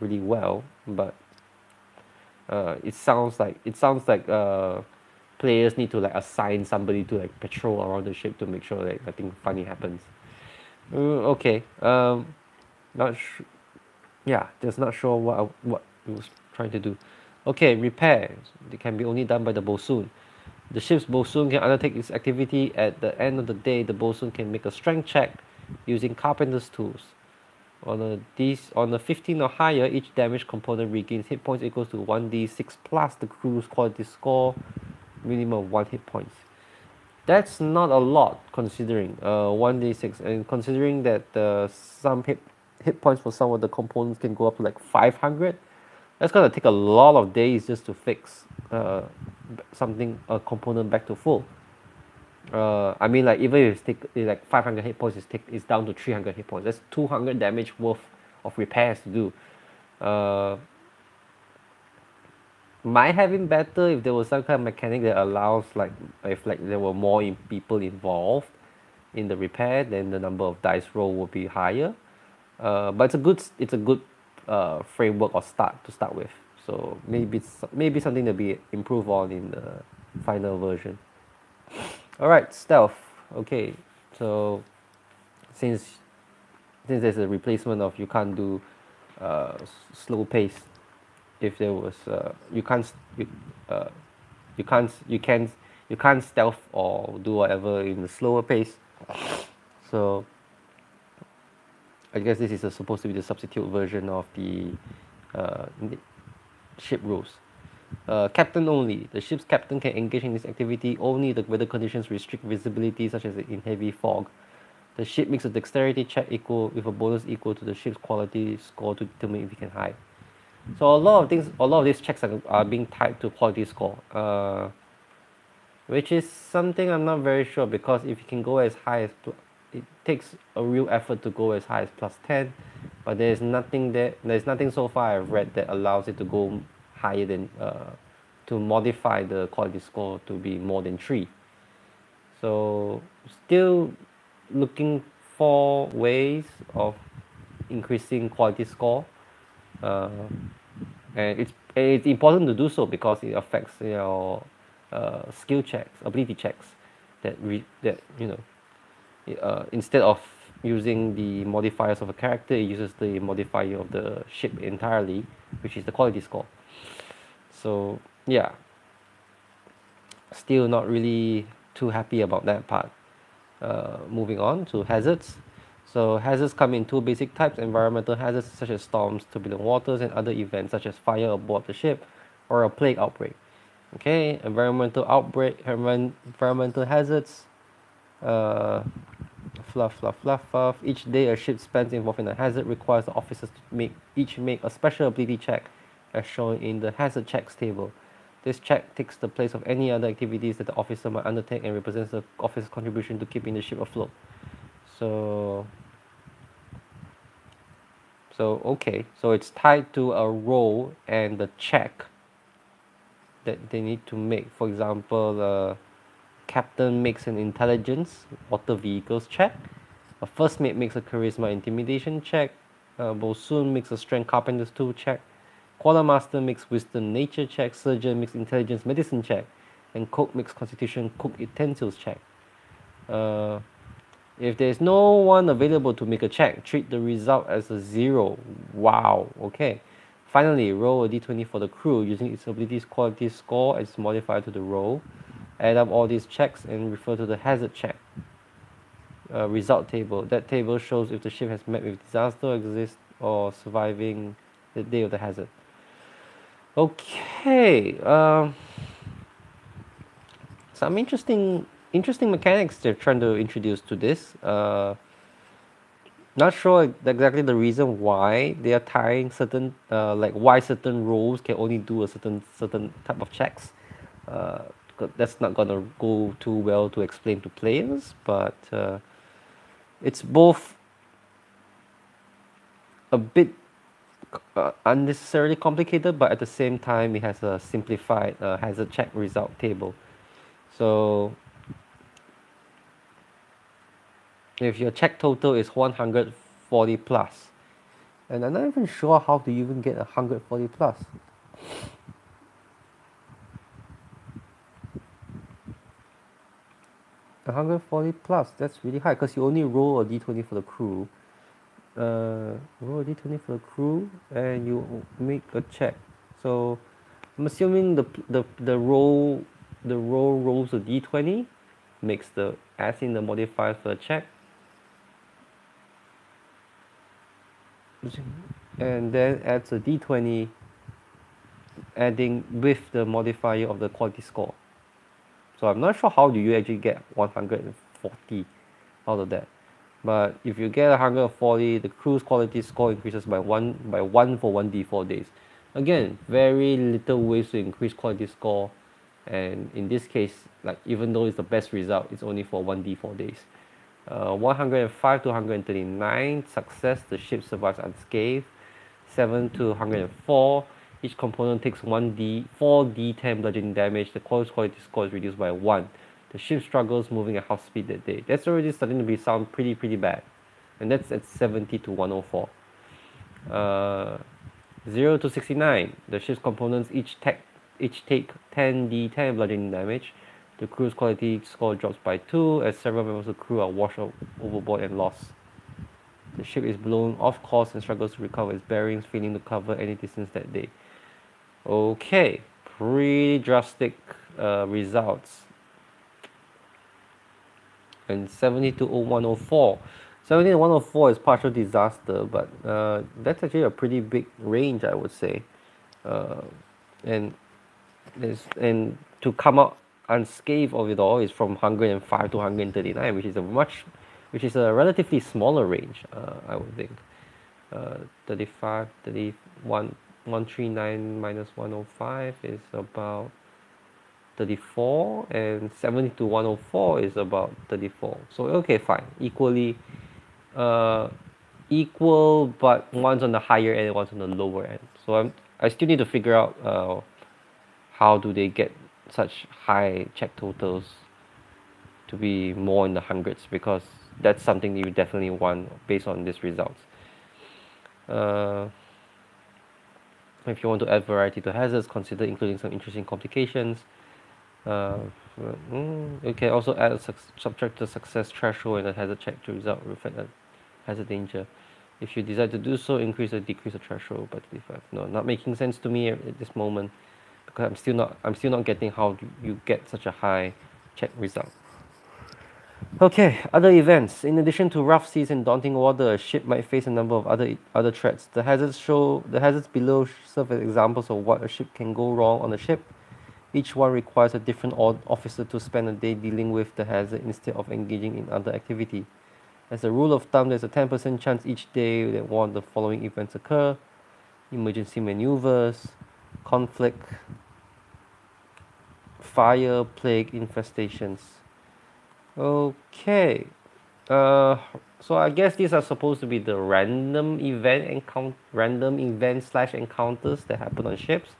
really well, but uh, it sounds like it sounds like uh, players need to like assign somebody to like patrol around the ship to make sure that nothing funny happens. Uh, okay, um, not sure. Yeah, just not sure what I, what it was trying to do. Okay, repairs. They can be only done by the bosun. The ship's bosun can undertake its activity at the end of the day. The bosun can make a strength check using carpenter's tools. On a D on a 15 or higher, each damage component regains hit points equals to 1d6 plus the crew's quality score, minimum of 1 hit points. That's not a lot considering uh, 1d6 and considering that uh, some hit, hit points for some of the components can go up to like 500 that's gonna take a lot of days just to fix uh, something a component back to full. Uh, I mean like even if it's take like 500 hit points, it's, take, it's down to 300 hit points. That's 200 damage worth of repairs to do. Uh, might have been better if there was some kind of mechanic that allows like if like there were more in people involved in the repair, then the number of dice roll would be higher. Uh, but it's a good it's a good uh, framework or start to start with. So maybe it's maybe something to be improved on in the final version. Alright stealth. Okay so since since there's a replacement of you can't do uh, slow pace if there was uh, you can't you, uh, you can't you can't you can't stealth or do whatever in a slower pace. So I guess this is a, supposed to be the substitute version of the uh, ship rules. Uh, captain only. The ship's captain can engage in this activity only if the weather conditions restrict visibility, such as in heavy fog. The ship makes a dexterity check equal with a bonus equal to the ship's quality score to determine if it can hide. So a lot of things, a lot of these checks are, are being tied to quality score, uh, which is something I'm not very sure because if you can go as high as it takes a real effort to go as high as plus 10 but there's nothing that there's nothing so far I've read that allows it to go higher than uh, to modify the quality score to be more than 3 so still looking for ways of increasing quality score uh, and it's it's important to do so because it affects your uh, skill checks ability checks that re that you know uh, instead of using the modifiers of a character it uses the modifier of the ship entirely which is the quality score. So yeah. Still not really too happy about that part. Uh, moving on to hazards. So hazards come in two basic types environmental hazards such as storms turbulent waters and other events such as fire aboard the ship or a plague outbreak. Okay environmental outbreak environmental hazards uh, fluff, fluff, fluff, fluff. Each day a ship spent involved in a hazard requires the officers to make each make a special ability check as shown in the hazard checks table. This check takes the place of any other activities that the officer might undertake and represents the officer's contribution to keeping the ship afloat. So so okay, so it's tied to a role and the check that they need to make. For example, uh, captain makes an intelligence water vehicles check. A first mate makes a charisma intimidation check. Uh, Bosun makes a strength carpenter's tool check. Quartermaster makes wisdom nature check. Surgeon makes intelligence medicine check. And cook makes constitution cook utensils check. Uh, if there is no one available to make a check, treat the result as a zero. Wow, okay. Finally, roll a d20 for the crew using its abilities quality score as modifier to the roll add up all these checks and refer to the hazard check uh, result table. That table shows if the ship has met with disaster, exists, or surviving the day of the hazard. Okay, um, some interesting interesting mechanics they're trying to introduce to this. Uh, not sure exactly the reason why they are tying certain uh, like why certain roles can only do a certain certain type of checks. Uh, that's not gonna go too well to explain to players but uh, it's both a bit uh, unnecessarily complicated but at the same time it has a simplified uh, hazard check result table. So if your check total is 140 plus and I'm not even sure how to even get 140 plus 140 plus. That's really high because you only roll a d20 for the crew. Uh, roll a d20 for the crew and you make a check. So I'm assuming the the the roll the roll rolls a d20 makes the adds in the modifier for the check. And then adds a d20 adding with the modifier of the quality score so I'm not sure how do you actually get 140 out of that. But if you get 140 the crew's quality score increases by one by one for one d4 days. Again very little ways to increase quality score. And in this case like even though it's the best result it's only for one d4 days. Uh, 105 to 139 success the ship survives unscathed. 7 to 104 each component takes 1d, 4d10 bludgeoning damage. The close quality score is reduced by 1. The ship struggles moving at half speed that day. That's already starting to be sound pretty pretty bad. And that's at 70 to 104. Uh, 0 to 69. The ship's components each take each take 10 d10 bludgeoning damage. The crew's quality score drops by 2 as several members of the crew are washed overboard and lost. The ship is blown off course and struggles to recover its bearings, failing to cover any distance that day. Okay, pretty drastic uh, results. And 70 to 0104. 70 to 104 is partial disaster, but uh, that's actually a pretty big range, I would say. Uh, and and to come out unscathed of it all is from 105 to 139, which is a much, which is a relatively smaller range, uh, I would think. Uh, 35, 31, 139 minus 105 is about 34 and 70 to 104 is about 34 so okay fine. Equally uh, equal but one's on the higher end one's on the lower end. So I'm I still need to figure out uh, how do they get such high check totals to be more in the hundreds because that's something you definitely want based on these results. Uh, if you want to add variety to hazards consider including some interesting complications uh, mm, you can also add a subtract the success threshold in the hazard check to result reflect the hazard danger if you decide to do so increase or decrease the threshold by 25 no not making sense to me at this moment because I'm still not I'm still not getting how you get such a high check result. Okay, other events. In addition to rough seas and daunting water, a ship might face a number of other other threats. The hazards show the hazards below serve as examples of what a ship can go wrong on a ship. Each one requires a different officer to spend a day dealing with the hazard instead of engaging in other activity. As a rule of thumb, there's a 10% chance each day that one of the following events occur. Emergency maneuvers, conflict, fire plague infestations. Okay. Uh, so I guess these are supposed to be the random event encounter, random event slash encounters that happen on ships.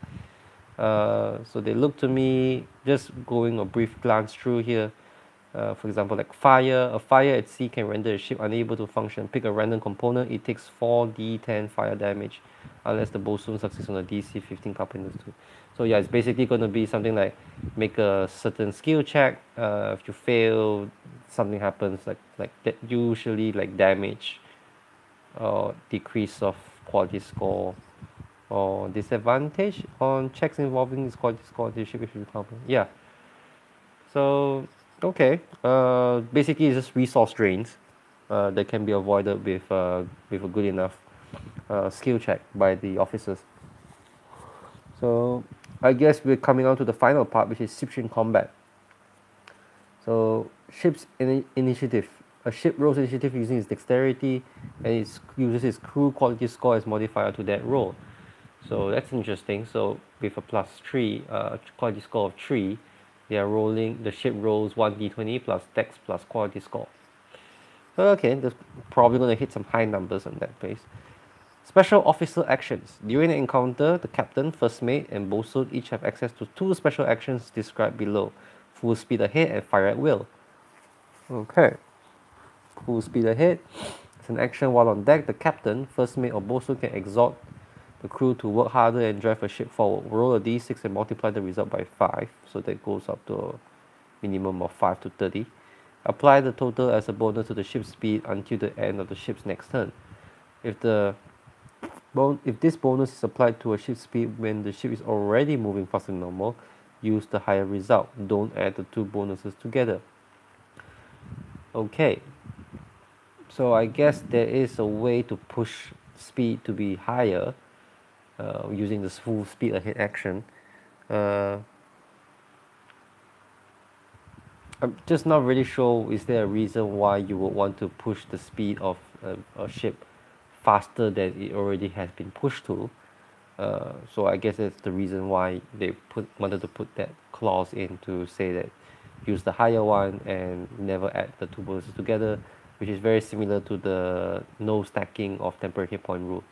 Uh, so they look to me, just going a brief glance through here, uh, for example, like fire. A fire at sea can render a ship unable to function. Pick a random component. It takes 4d10 fire damage unless the bosun succeeds on a DC 15 carpenter's 2. So yeah, it's basically going to be something like make a certain skill check. Uh, if you fail, something happens like like that. Usually like damage, or decrease of quality score, or disadvantage on checks involving this quality score. Should be Yeah. So okay, uh, basically it's just resource drains uh, that can be avoided with uh, with a good enough uh, skill check by the officers. So I guess we're coming on to the final part, which is ship combat. So ship's in initiative. A ship rolls initiative using its dexterity and it uses its crew quality score as modifier to that roll. So that's interesting. So with a plus 3, uh, quality score of 3, they are rolling, the ship rolls 1d20 plus dex plus quality score. Okay, there's probably going to hit some high numbers on that base. Special officer actions. During the encounter, the captain, first mate, and bosun each have access to two special actions described below. Full speed ahead and fire at will. Okay. Full speed ahead. It's an action while on deck. The captain, first mate, or bosun can exhort the crew to work harder and drive a ship forward. Roll a d6 and multiply the result by 5. So that goes up to a minimum of 5 to 30. Apply the total as a bonus to the ship's speed until the end of the ship's next turn. If the if this bonus is applied to a ship speed when the ship is already moving faster than normal, use the higher result. Don't add the two bonuses together. Okay, so I guess there is a way to push speed to be higher uh, using this full speed ahead action. Uh, I'm just not really sure is there a reason why you would want to push the speed of a, a ship faster than it already has been pushed to. Uh, so I guess that's the reason why they put wanted to put that clause in to say that use the higher one and never add the two bonuses together, which is very similar to the no stacking of temporary hit point rule.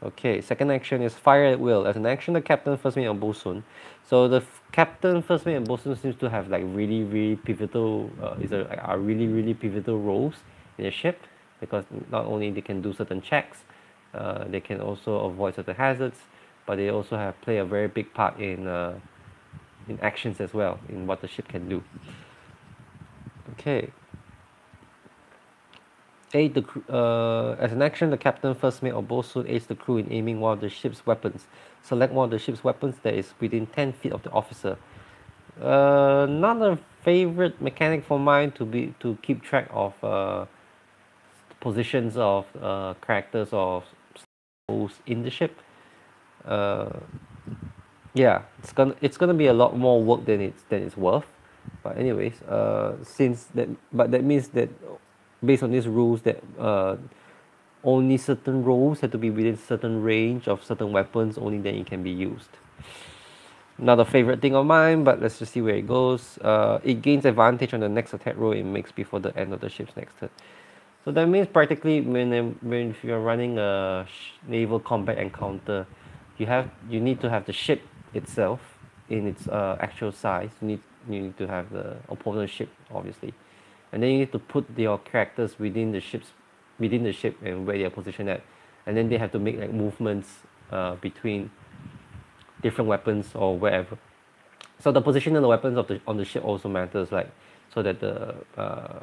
Okay, second action is fire at will. As an action, the captain, first mate, and bosun. So the captain, first mate, and bosun seems to have like really, really pivotal, uh, is a, are really, really pivotal roles in the ship because not only they can do certain checks, uh, they can also avoid certain hazards but they also have play a very big part in uh, in actions as well in what the ship can do. Okay. Aid the crew uh, as an action the captain first mate or bosun aids the crew in aiming one of the ship's weapons. Select one of the ship's weapons that is within 10 feet of the officer. Uh, not a favorite mechanic for mine to be to keep track of uh, positions of uh, characters or in the ship uh, yeah it's gonna it's gonna be a lot more work than it's than it's worth. But anyways uh, since that but that means that based on these rules that uh, only certain roles have to be within certain range of certain weapons only then it can be used. Not a favorite thing of mine but let's just see where it goes. Uh, it gains advantage on the next attack roll it makes before the end of the ship's next turn so that means practically when, when if you're running a naval combat encounter you have you need to have the ship itself in its uh, actual size. You need you need to have the opponent ship obviously. And then you need to put your characters within the ships within the ship and where they're positioned at. And then they have to make like movements uh, between different weapons or wherever. So the position of the weapons of the on the ship also matters like so that the uh,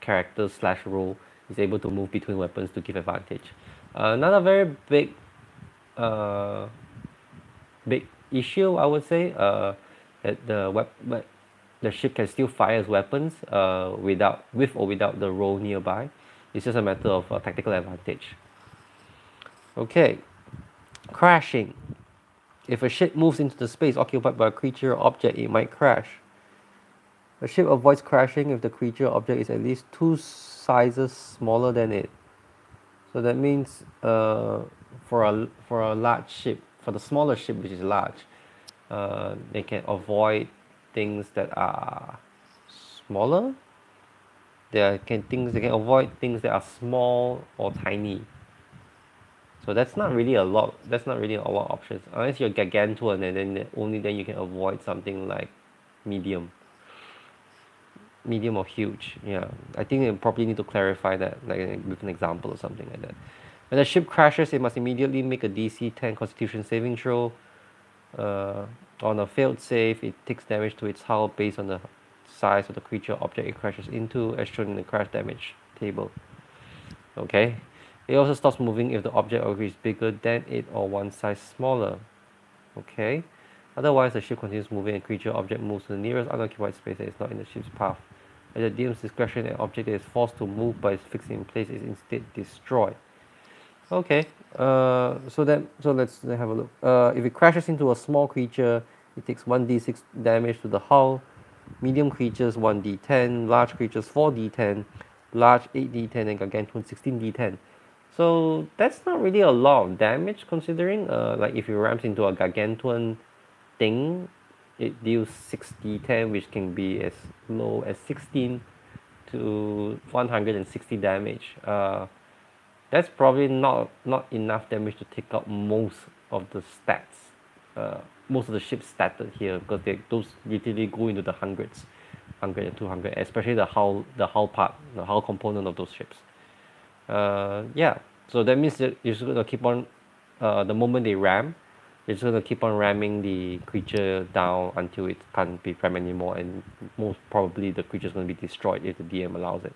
character slash role is able to move between weapons to give advantage. Another very big uh, big issue I would say uh, that the web the ship can still fire its weapons uh, without with or without the role nearby. It's just a matter of uh, tactical advantage. Okay. Crashing. If a ship moves into the space occupied by a creature or object it might crash a ship avoids crashing if the creature object is at least two sizes smaller than it. So that means uh, for a for a large ship for the smaller ship which is large uh, they can avoid things that are smaller. There can things they can avoid things that are small or tiny. So that's not really a lot that's not really a lot of options. Unless you're gargantuan and then only then you can avoid something like medium medium or huge. Yeah. I think you probably need to clarify that like with an example or something like that. When the ship crashes it must immediately make a DC 10 constitution saving throw. Uh, on a failed save it takes damage to its hull based on the size of the creature object it crashes into as shown in the crash damage table. Okay. It also stops moving if the object is bigger than it or one size smaller. Okay otherwise the ship continues moving and creature object moves to the nearest unoccupied space that is not in the ship's path. At the DM's discretion an object that is forced to move but is fixed in place is instead destroyed. Okay uh, so that so let's have a look. Uh, if it crashes into a small creature it takes 1d6 damage to the hull. Medium creatures 1d10 large creatures 4d10 large 8d10 and gargantuan 16d10 so that's not really a lot of damage considering uh, like if you rams into a gargantuan thing it deals 6d10 which can be as low as 16 to 160 damage. Uh, that's probably not not enough damage to take out most of the stats uh, most of the ships started here because they those literally go into the hundreds 100 and 200 especially the hull the hull part the hull component of those ships. Uh, yeah so that means that you're just gonna keep on uh, the moment they ram you're gonna keep on ramming the creature down until it can't be rammed anymore and most probably the creature is gonna be destroyed if the DM allows it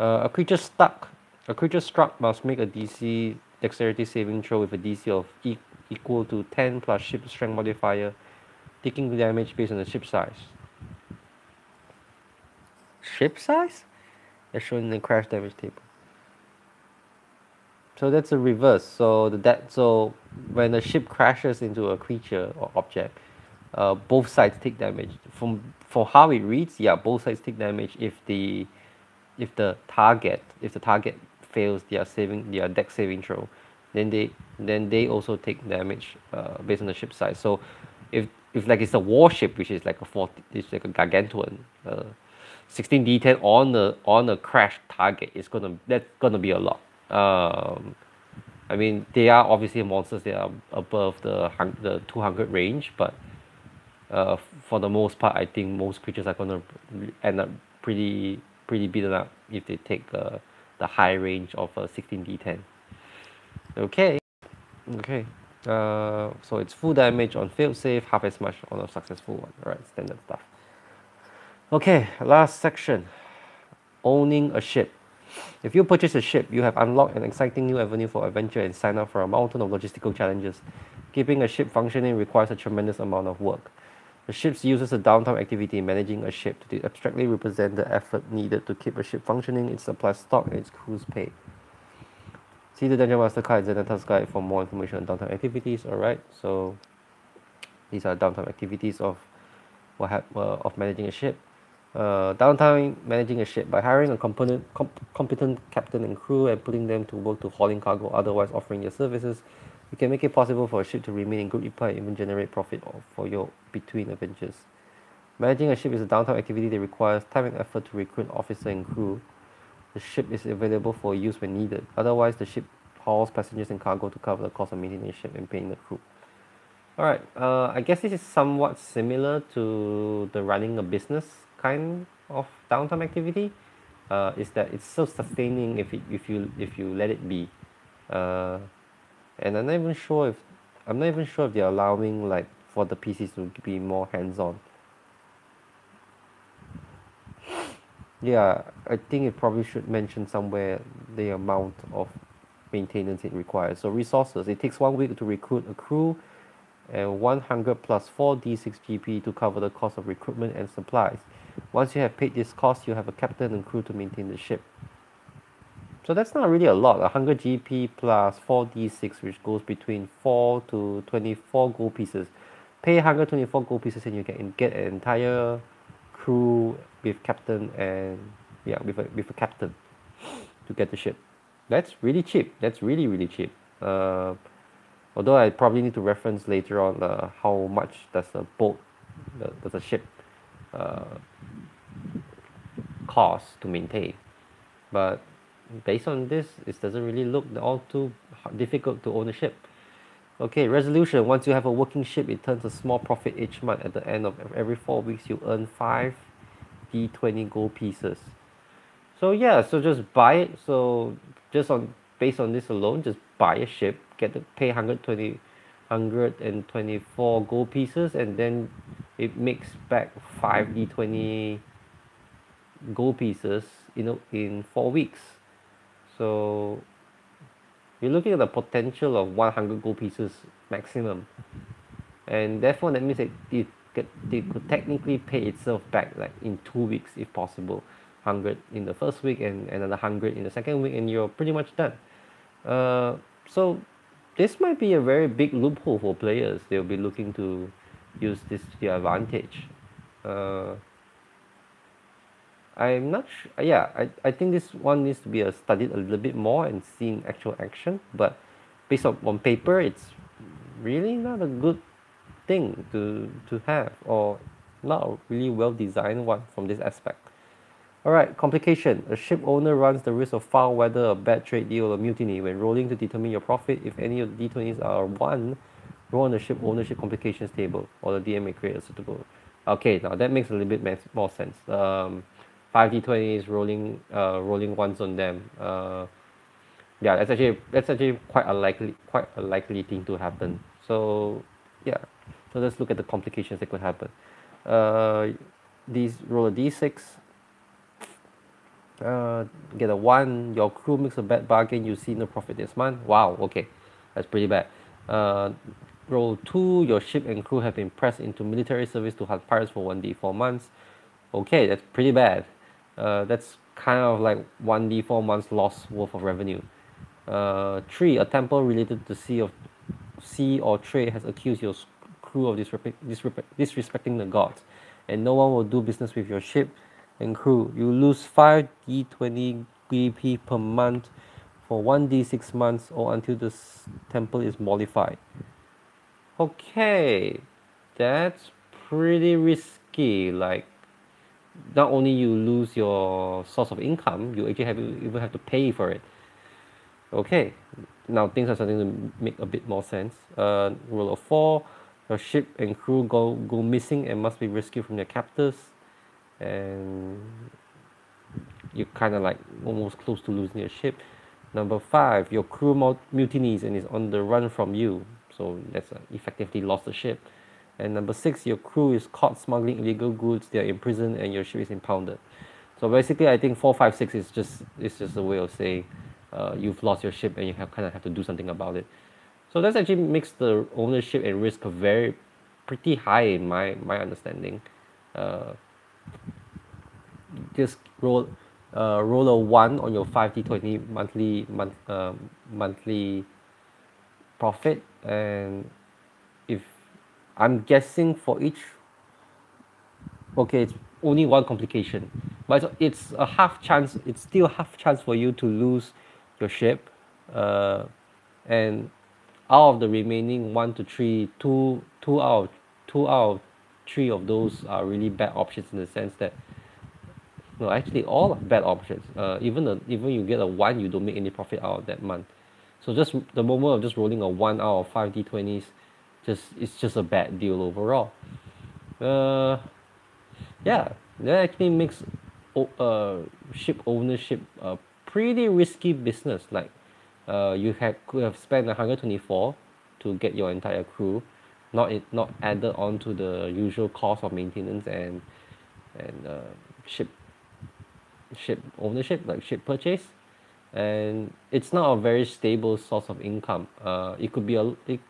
uh, a creature stuck a creature struck must make a DC dexterity saving throw with a DC of e equal to 10 plus ship strength modifier, taking damage based on the ship size. Ship size? As shown in the crash damage table. So that's a reverse. So the that so when the ship crashes into a creature or object, uh, both sides take damage. From for how it reads, yeah, both sides take damage if the if the target if the target fails their saving their dex saving throw then they then they also take damage uh, based on the ship size so if if like it's a warship which is like a 40 it's like a gargantuan uh, 16 d10 on the on a crash target is gonna that's gonna be a lot um, I mean they are obviously monsters they are above the the 200 range but uh, for the most part I think most creatures are gonna end up pretty pretty beaten up if they take uh, the high range of a 16 d10 Okay, okay. Uh, so it's full damage on failed save, half as much on a successful one. Alright, standard stuff. Okay, last section. Owning a ship. If you purchase a ship, you have unlocked an exciting new avenue for adventure and sign up for a mountain of logistical challenges. Keeping a ship functioning requires a tremendous amount of work. The ship uses a downtime activity in managing a ship to abstractly represent the effort needed to keep a ship functioning, its supply stock, and its crew's pay. See the Dungeon Master Guide and Task Guide for more information on downtime activities. Alright, so these are downtime activities of what uh, of managing a ship. Uh, downtime managing a ship by hiring a competent, comp competent captain and crew and putting them to work to hauling cargo, otherwise offering your services you can make it possible for a ship to remain in good repair and even generate profit for your between adventures. Managing a ship is a downtime activity that requires time and effort to recruit officer and crew. The ship is available for use when needed. Otherwise, the ship hauls passengers and cargo to cover the cost of maintaining the ship and paying the crew. Alright, uh, I guess this is somewhat similar to the running a business kind of downtime activity. Uh, is that it's so sustaining if, it, if you if you let it be. Uh, and I'm not even sure if I'm not even sure if they're allowing like for the PCs to be more hands-on yeah I think it probably should mention somewhere the amount of maintenance it requires so resources it takes one week to recruit a crew and 100 plus 4 d6 GP to cover the cost of recruitment and supplies once you have paid this cost you have a captain and crew to maintain the ship so that's not really a lot. 100 GP plus 4d6, which goes between 4 to 24 gold pieces. Pay 124 gold pieces and you can get an entire crew with captain and yeah, with a, with a captain to get the ship. That's really cheap. That's really, really cheap. Uh, although I probably need to reference later on uh, how much does a boat, the, does a ship uh, cost to maintain. But based on this it doesn't really look all too difficult to own a ship okay resolution. Once you have a working ship it turns a small profit each month. At the end of every four weeks you earn five d20 gold pieces. So yeah so just buy it. So just on based on this alone just buy a ship get to pay 120 124 gold pieces and then it makes back 5 d20 gold pieces you know in four weeks. So you're looking at the potential of 100 gold pieces maximum. And therefore that means that it, it could technically pay itself back like in two weeks if possible. 100 in the first week and another 100 in the second week and you're pretty much done. Uh, so this might be a very big loophole for players. They'll be looking to use this to their advantage. Uh, I'm not sure yeah I, I think this one needs to be uh, studied a little bit more and seen actual action but based on, on paper it's really not a good thing to to have or not a really well designed one from this aspect. Alright complication. A ship owner runs the risk of foul weather a bad trade deal or mutiny. When rolling to determine your profit if any of the d20s are 1 roll on the ship ownership complications table or the DM may create a suitable okay now that makes a little bit more sense. Um, five d20s rolling uh rolling ones on them. Uh yeah that's actually that's actually quite a likely quite a likely thing to happen. So yeah so let's look at the complications that could happen. Uh these roll a d6 uh get a one your crew makes a bad bargain you see no profit this month. Wow okay that's pretty bad. Uh roll two your ship and crew have been pressed into military service to hunt pirates for 1d4 months. Okay that's pretty bad uh, that's kind of like 1d4 months loss worth of revenue. Uh, 3. A temple related to sea of sea or trade has accused your crew of disrespect, disrespect, disrespecting the gods, and no one will do business with your ship and crew. You lose 5 d20 GP per month for 1d6 months or until the temple is modified. Okay, that's pretty risky. Like, not only you lose your source of income you actually have even have to pay for it. Okay now things are starting to make a bit more sense. Uh rule of four your ship and crew go go missing and must be rescued from their captors. And you're kind of like almost close to losing your ship. Number five, your crew mutinies and is on the run from you, so that's uh, effectively lost the ship. And number six, your crew is caught smuggling illegal goods, they are imprisoned, and your ship is impounded. So basically, I think four, five, six is just is just a way of saying uh, you've lost your ship and you have kind of have to do something about it. So that actually makes the ownership and risk very pretty high in my my understanding. Uh, just roll uh, roll a one on your five D twenty monthly month uh, monthly profit and I'm guessing for each okay it's only one complication. But it's a half chance it's still half chance for you to lose your ship uh, and out of the remaining one to three two two out of two out of three of those are really bad options in the sense that no actually all are bad options. Uh, even the even you get a one you don't make any profit out of that month. So just the moment of just rolling a one out of five d20s just it's just a bad deal overall. Uh yeah that actually makes uh ship ownership a pretty risky business. Like uh you had could have spent 124 to get your entire crew not it not added on to the usual cost of maintenance and and uh ship ship ownership like ship purchase. And it's not a very stable source of income. Uh it could be a it,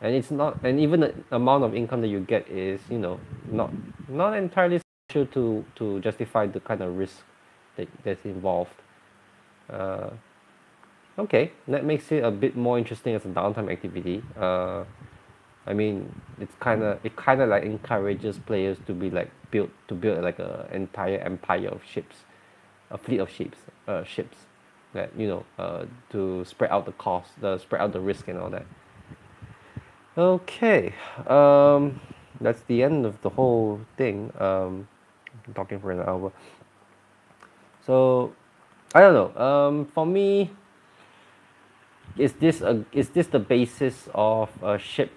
and it's not and even the amount of income that you get is you know not not entirely sure to to justify the kind of risk that that's involved. Uh okay that makes it a bit more interesting as a downtime activity. Uh I mean it's kind of it kind of like encourages players to be like build to build like a entire empire of ships a fleet of ships uh ships that you know uh to spread out the cost the spread out the risk and all that okay um that's the end of the whole thing. Um talking for an hour. So I don't know. Um for me is this a is this the basis of a ship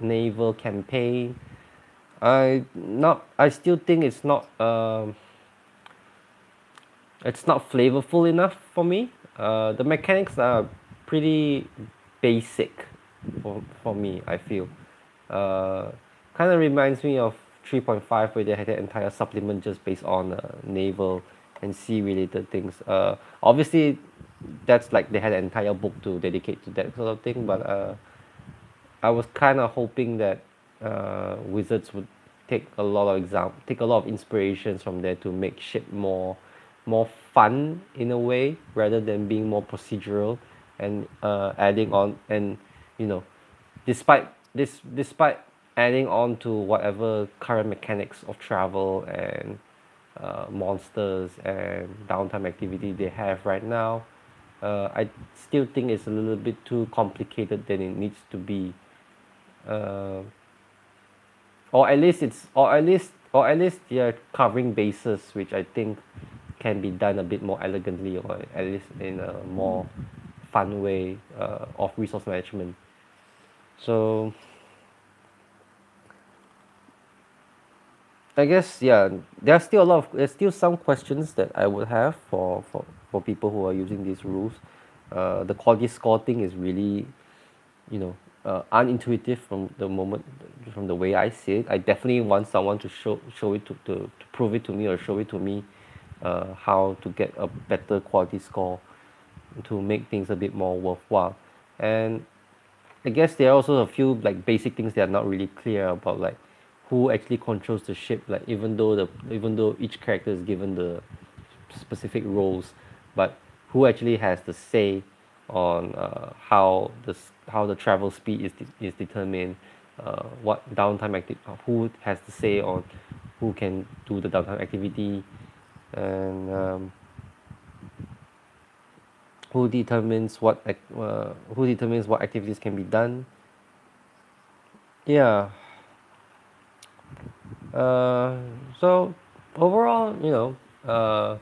naval campaign? I not I still think it's not um it's not flavorful enough for me. Uh the mechanics are pretty basic for for me I feel. Uh kind of reminds me of three point five where they had an entire supplement just based on uh naval and sea related things. Uh obviously that's like they had an entire book to dedicate to that sort of thing but uh I was kind of hoping that uh wizards would take a lot of exam take a lot of inspirations from there to make ship more more fun in a way rather than being more procedural and uh adding on. And you know despite this despite adding on to whatever current mechanics of travel and uh monsters and downtime activity they have right now uh I still think it's a little bit too complicated than it needs to be. Uh or at least it's or at least or at least they're covering bases which I think can be done a bit more elegantly or at least in a more fun way uh of resource management so I guess yeah there are still a lot of there's still some questions that I would have for for for people who are using these rules. Uh the quality score thing is really you know uh unintuitive from the moment from the way I see it. I definitely want someone to show show it to to to prove it to me or show it to me uh how to get a better quality score to make things a bit more worthwhile. And I guess there are also a few like basic things that are not really clear about like who actually controls the ship. Like even though the even though each character is given the specific roles but who actually has the say on uh how the how the travel speed is de~ is determined uh what downtime acti~ who has the say on who can do the downtime activity. And um who determines what uh who determines what activities can be done. Yeah. Uh so overall you know uh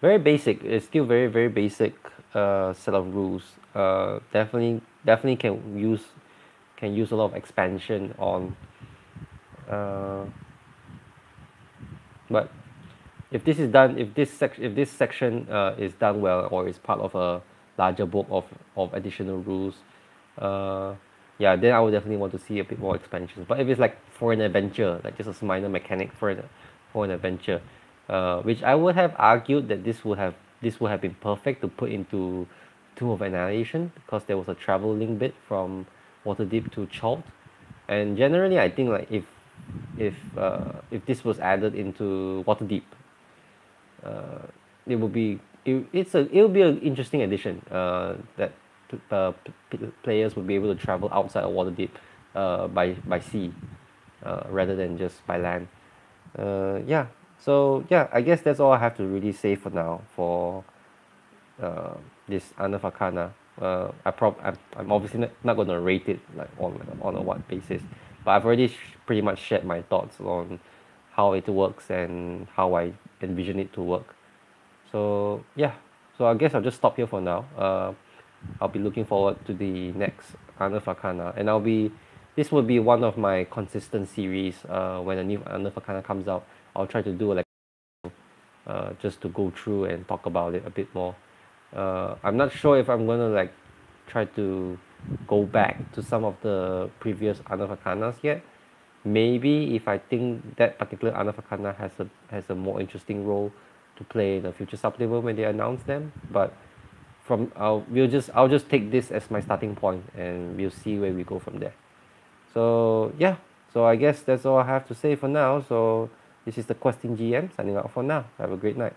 very basic. It's still very very basic uh set of rules. Uh definitely definitely can use can use a lot of expansion on uh but if this is done if this sec if this section uh, is done well or is part of a larger book of of additional rules uh yeah then I would definitely want to see a bit more expansions. But if it's like for an adventure like just a minor mechanic for an for an adventure uh which I would have argued that this would have this would have been perfect to put into Tomb of Annihilation because there was a travelling bit from Waterdeep to Chult and generally I think like if if uh if this was added into Waterdeep uh it would be it it's a it'll be an interesting addition uh that uh players would be able to travel outside of Waterdeep uh by by sea uh rather than just by land. Uh yeah. So yeah I guess that's all I have to really say for now for uh this Arcana uh I prob I'm I'm obviously not not gonna rate it like on on a what basis but I've already pretty much shared my thoughts on how it works and how I envision it to work. So yeah. So I guess I'll just stop here for now. Uh I'll be looking forward to the next Arcana and I'll be this will be one of my consistent series uh when a new Arcana comes out. I'll try to do like uh just to go through and talk about it a bit more. Uh I'm not sure if I'm gonna like try to go back to some of the previous Arcanas yet maybe if I think that particular Anafakana has a has a more interesting role to play in the future supplement when they announce them but from I'll we'll just I'll just take this as my starting point and we'll see where we go from there. So yeah. So I guess that's all I have to say for now. So this is the questing G_M signing out for now. Have a great night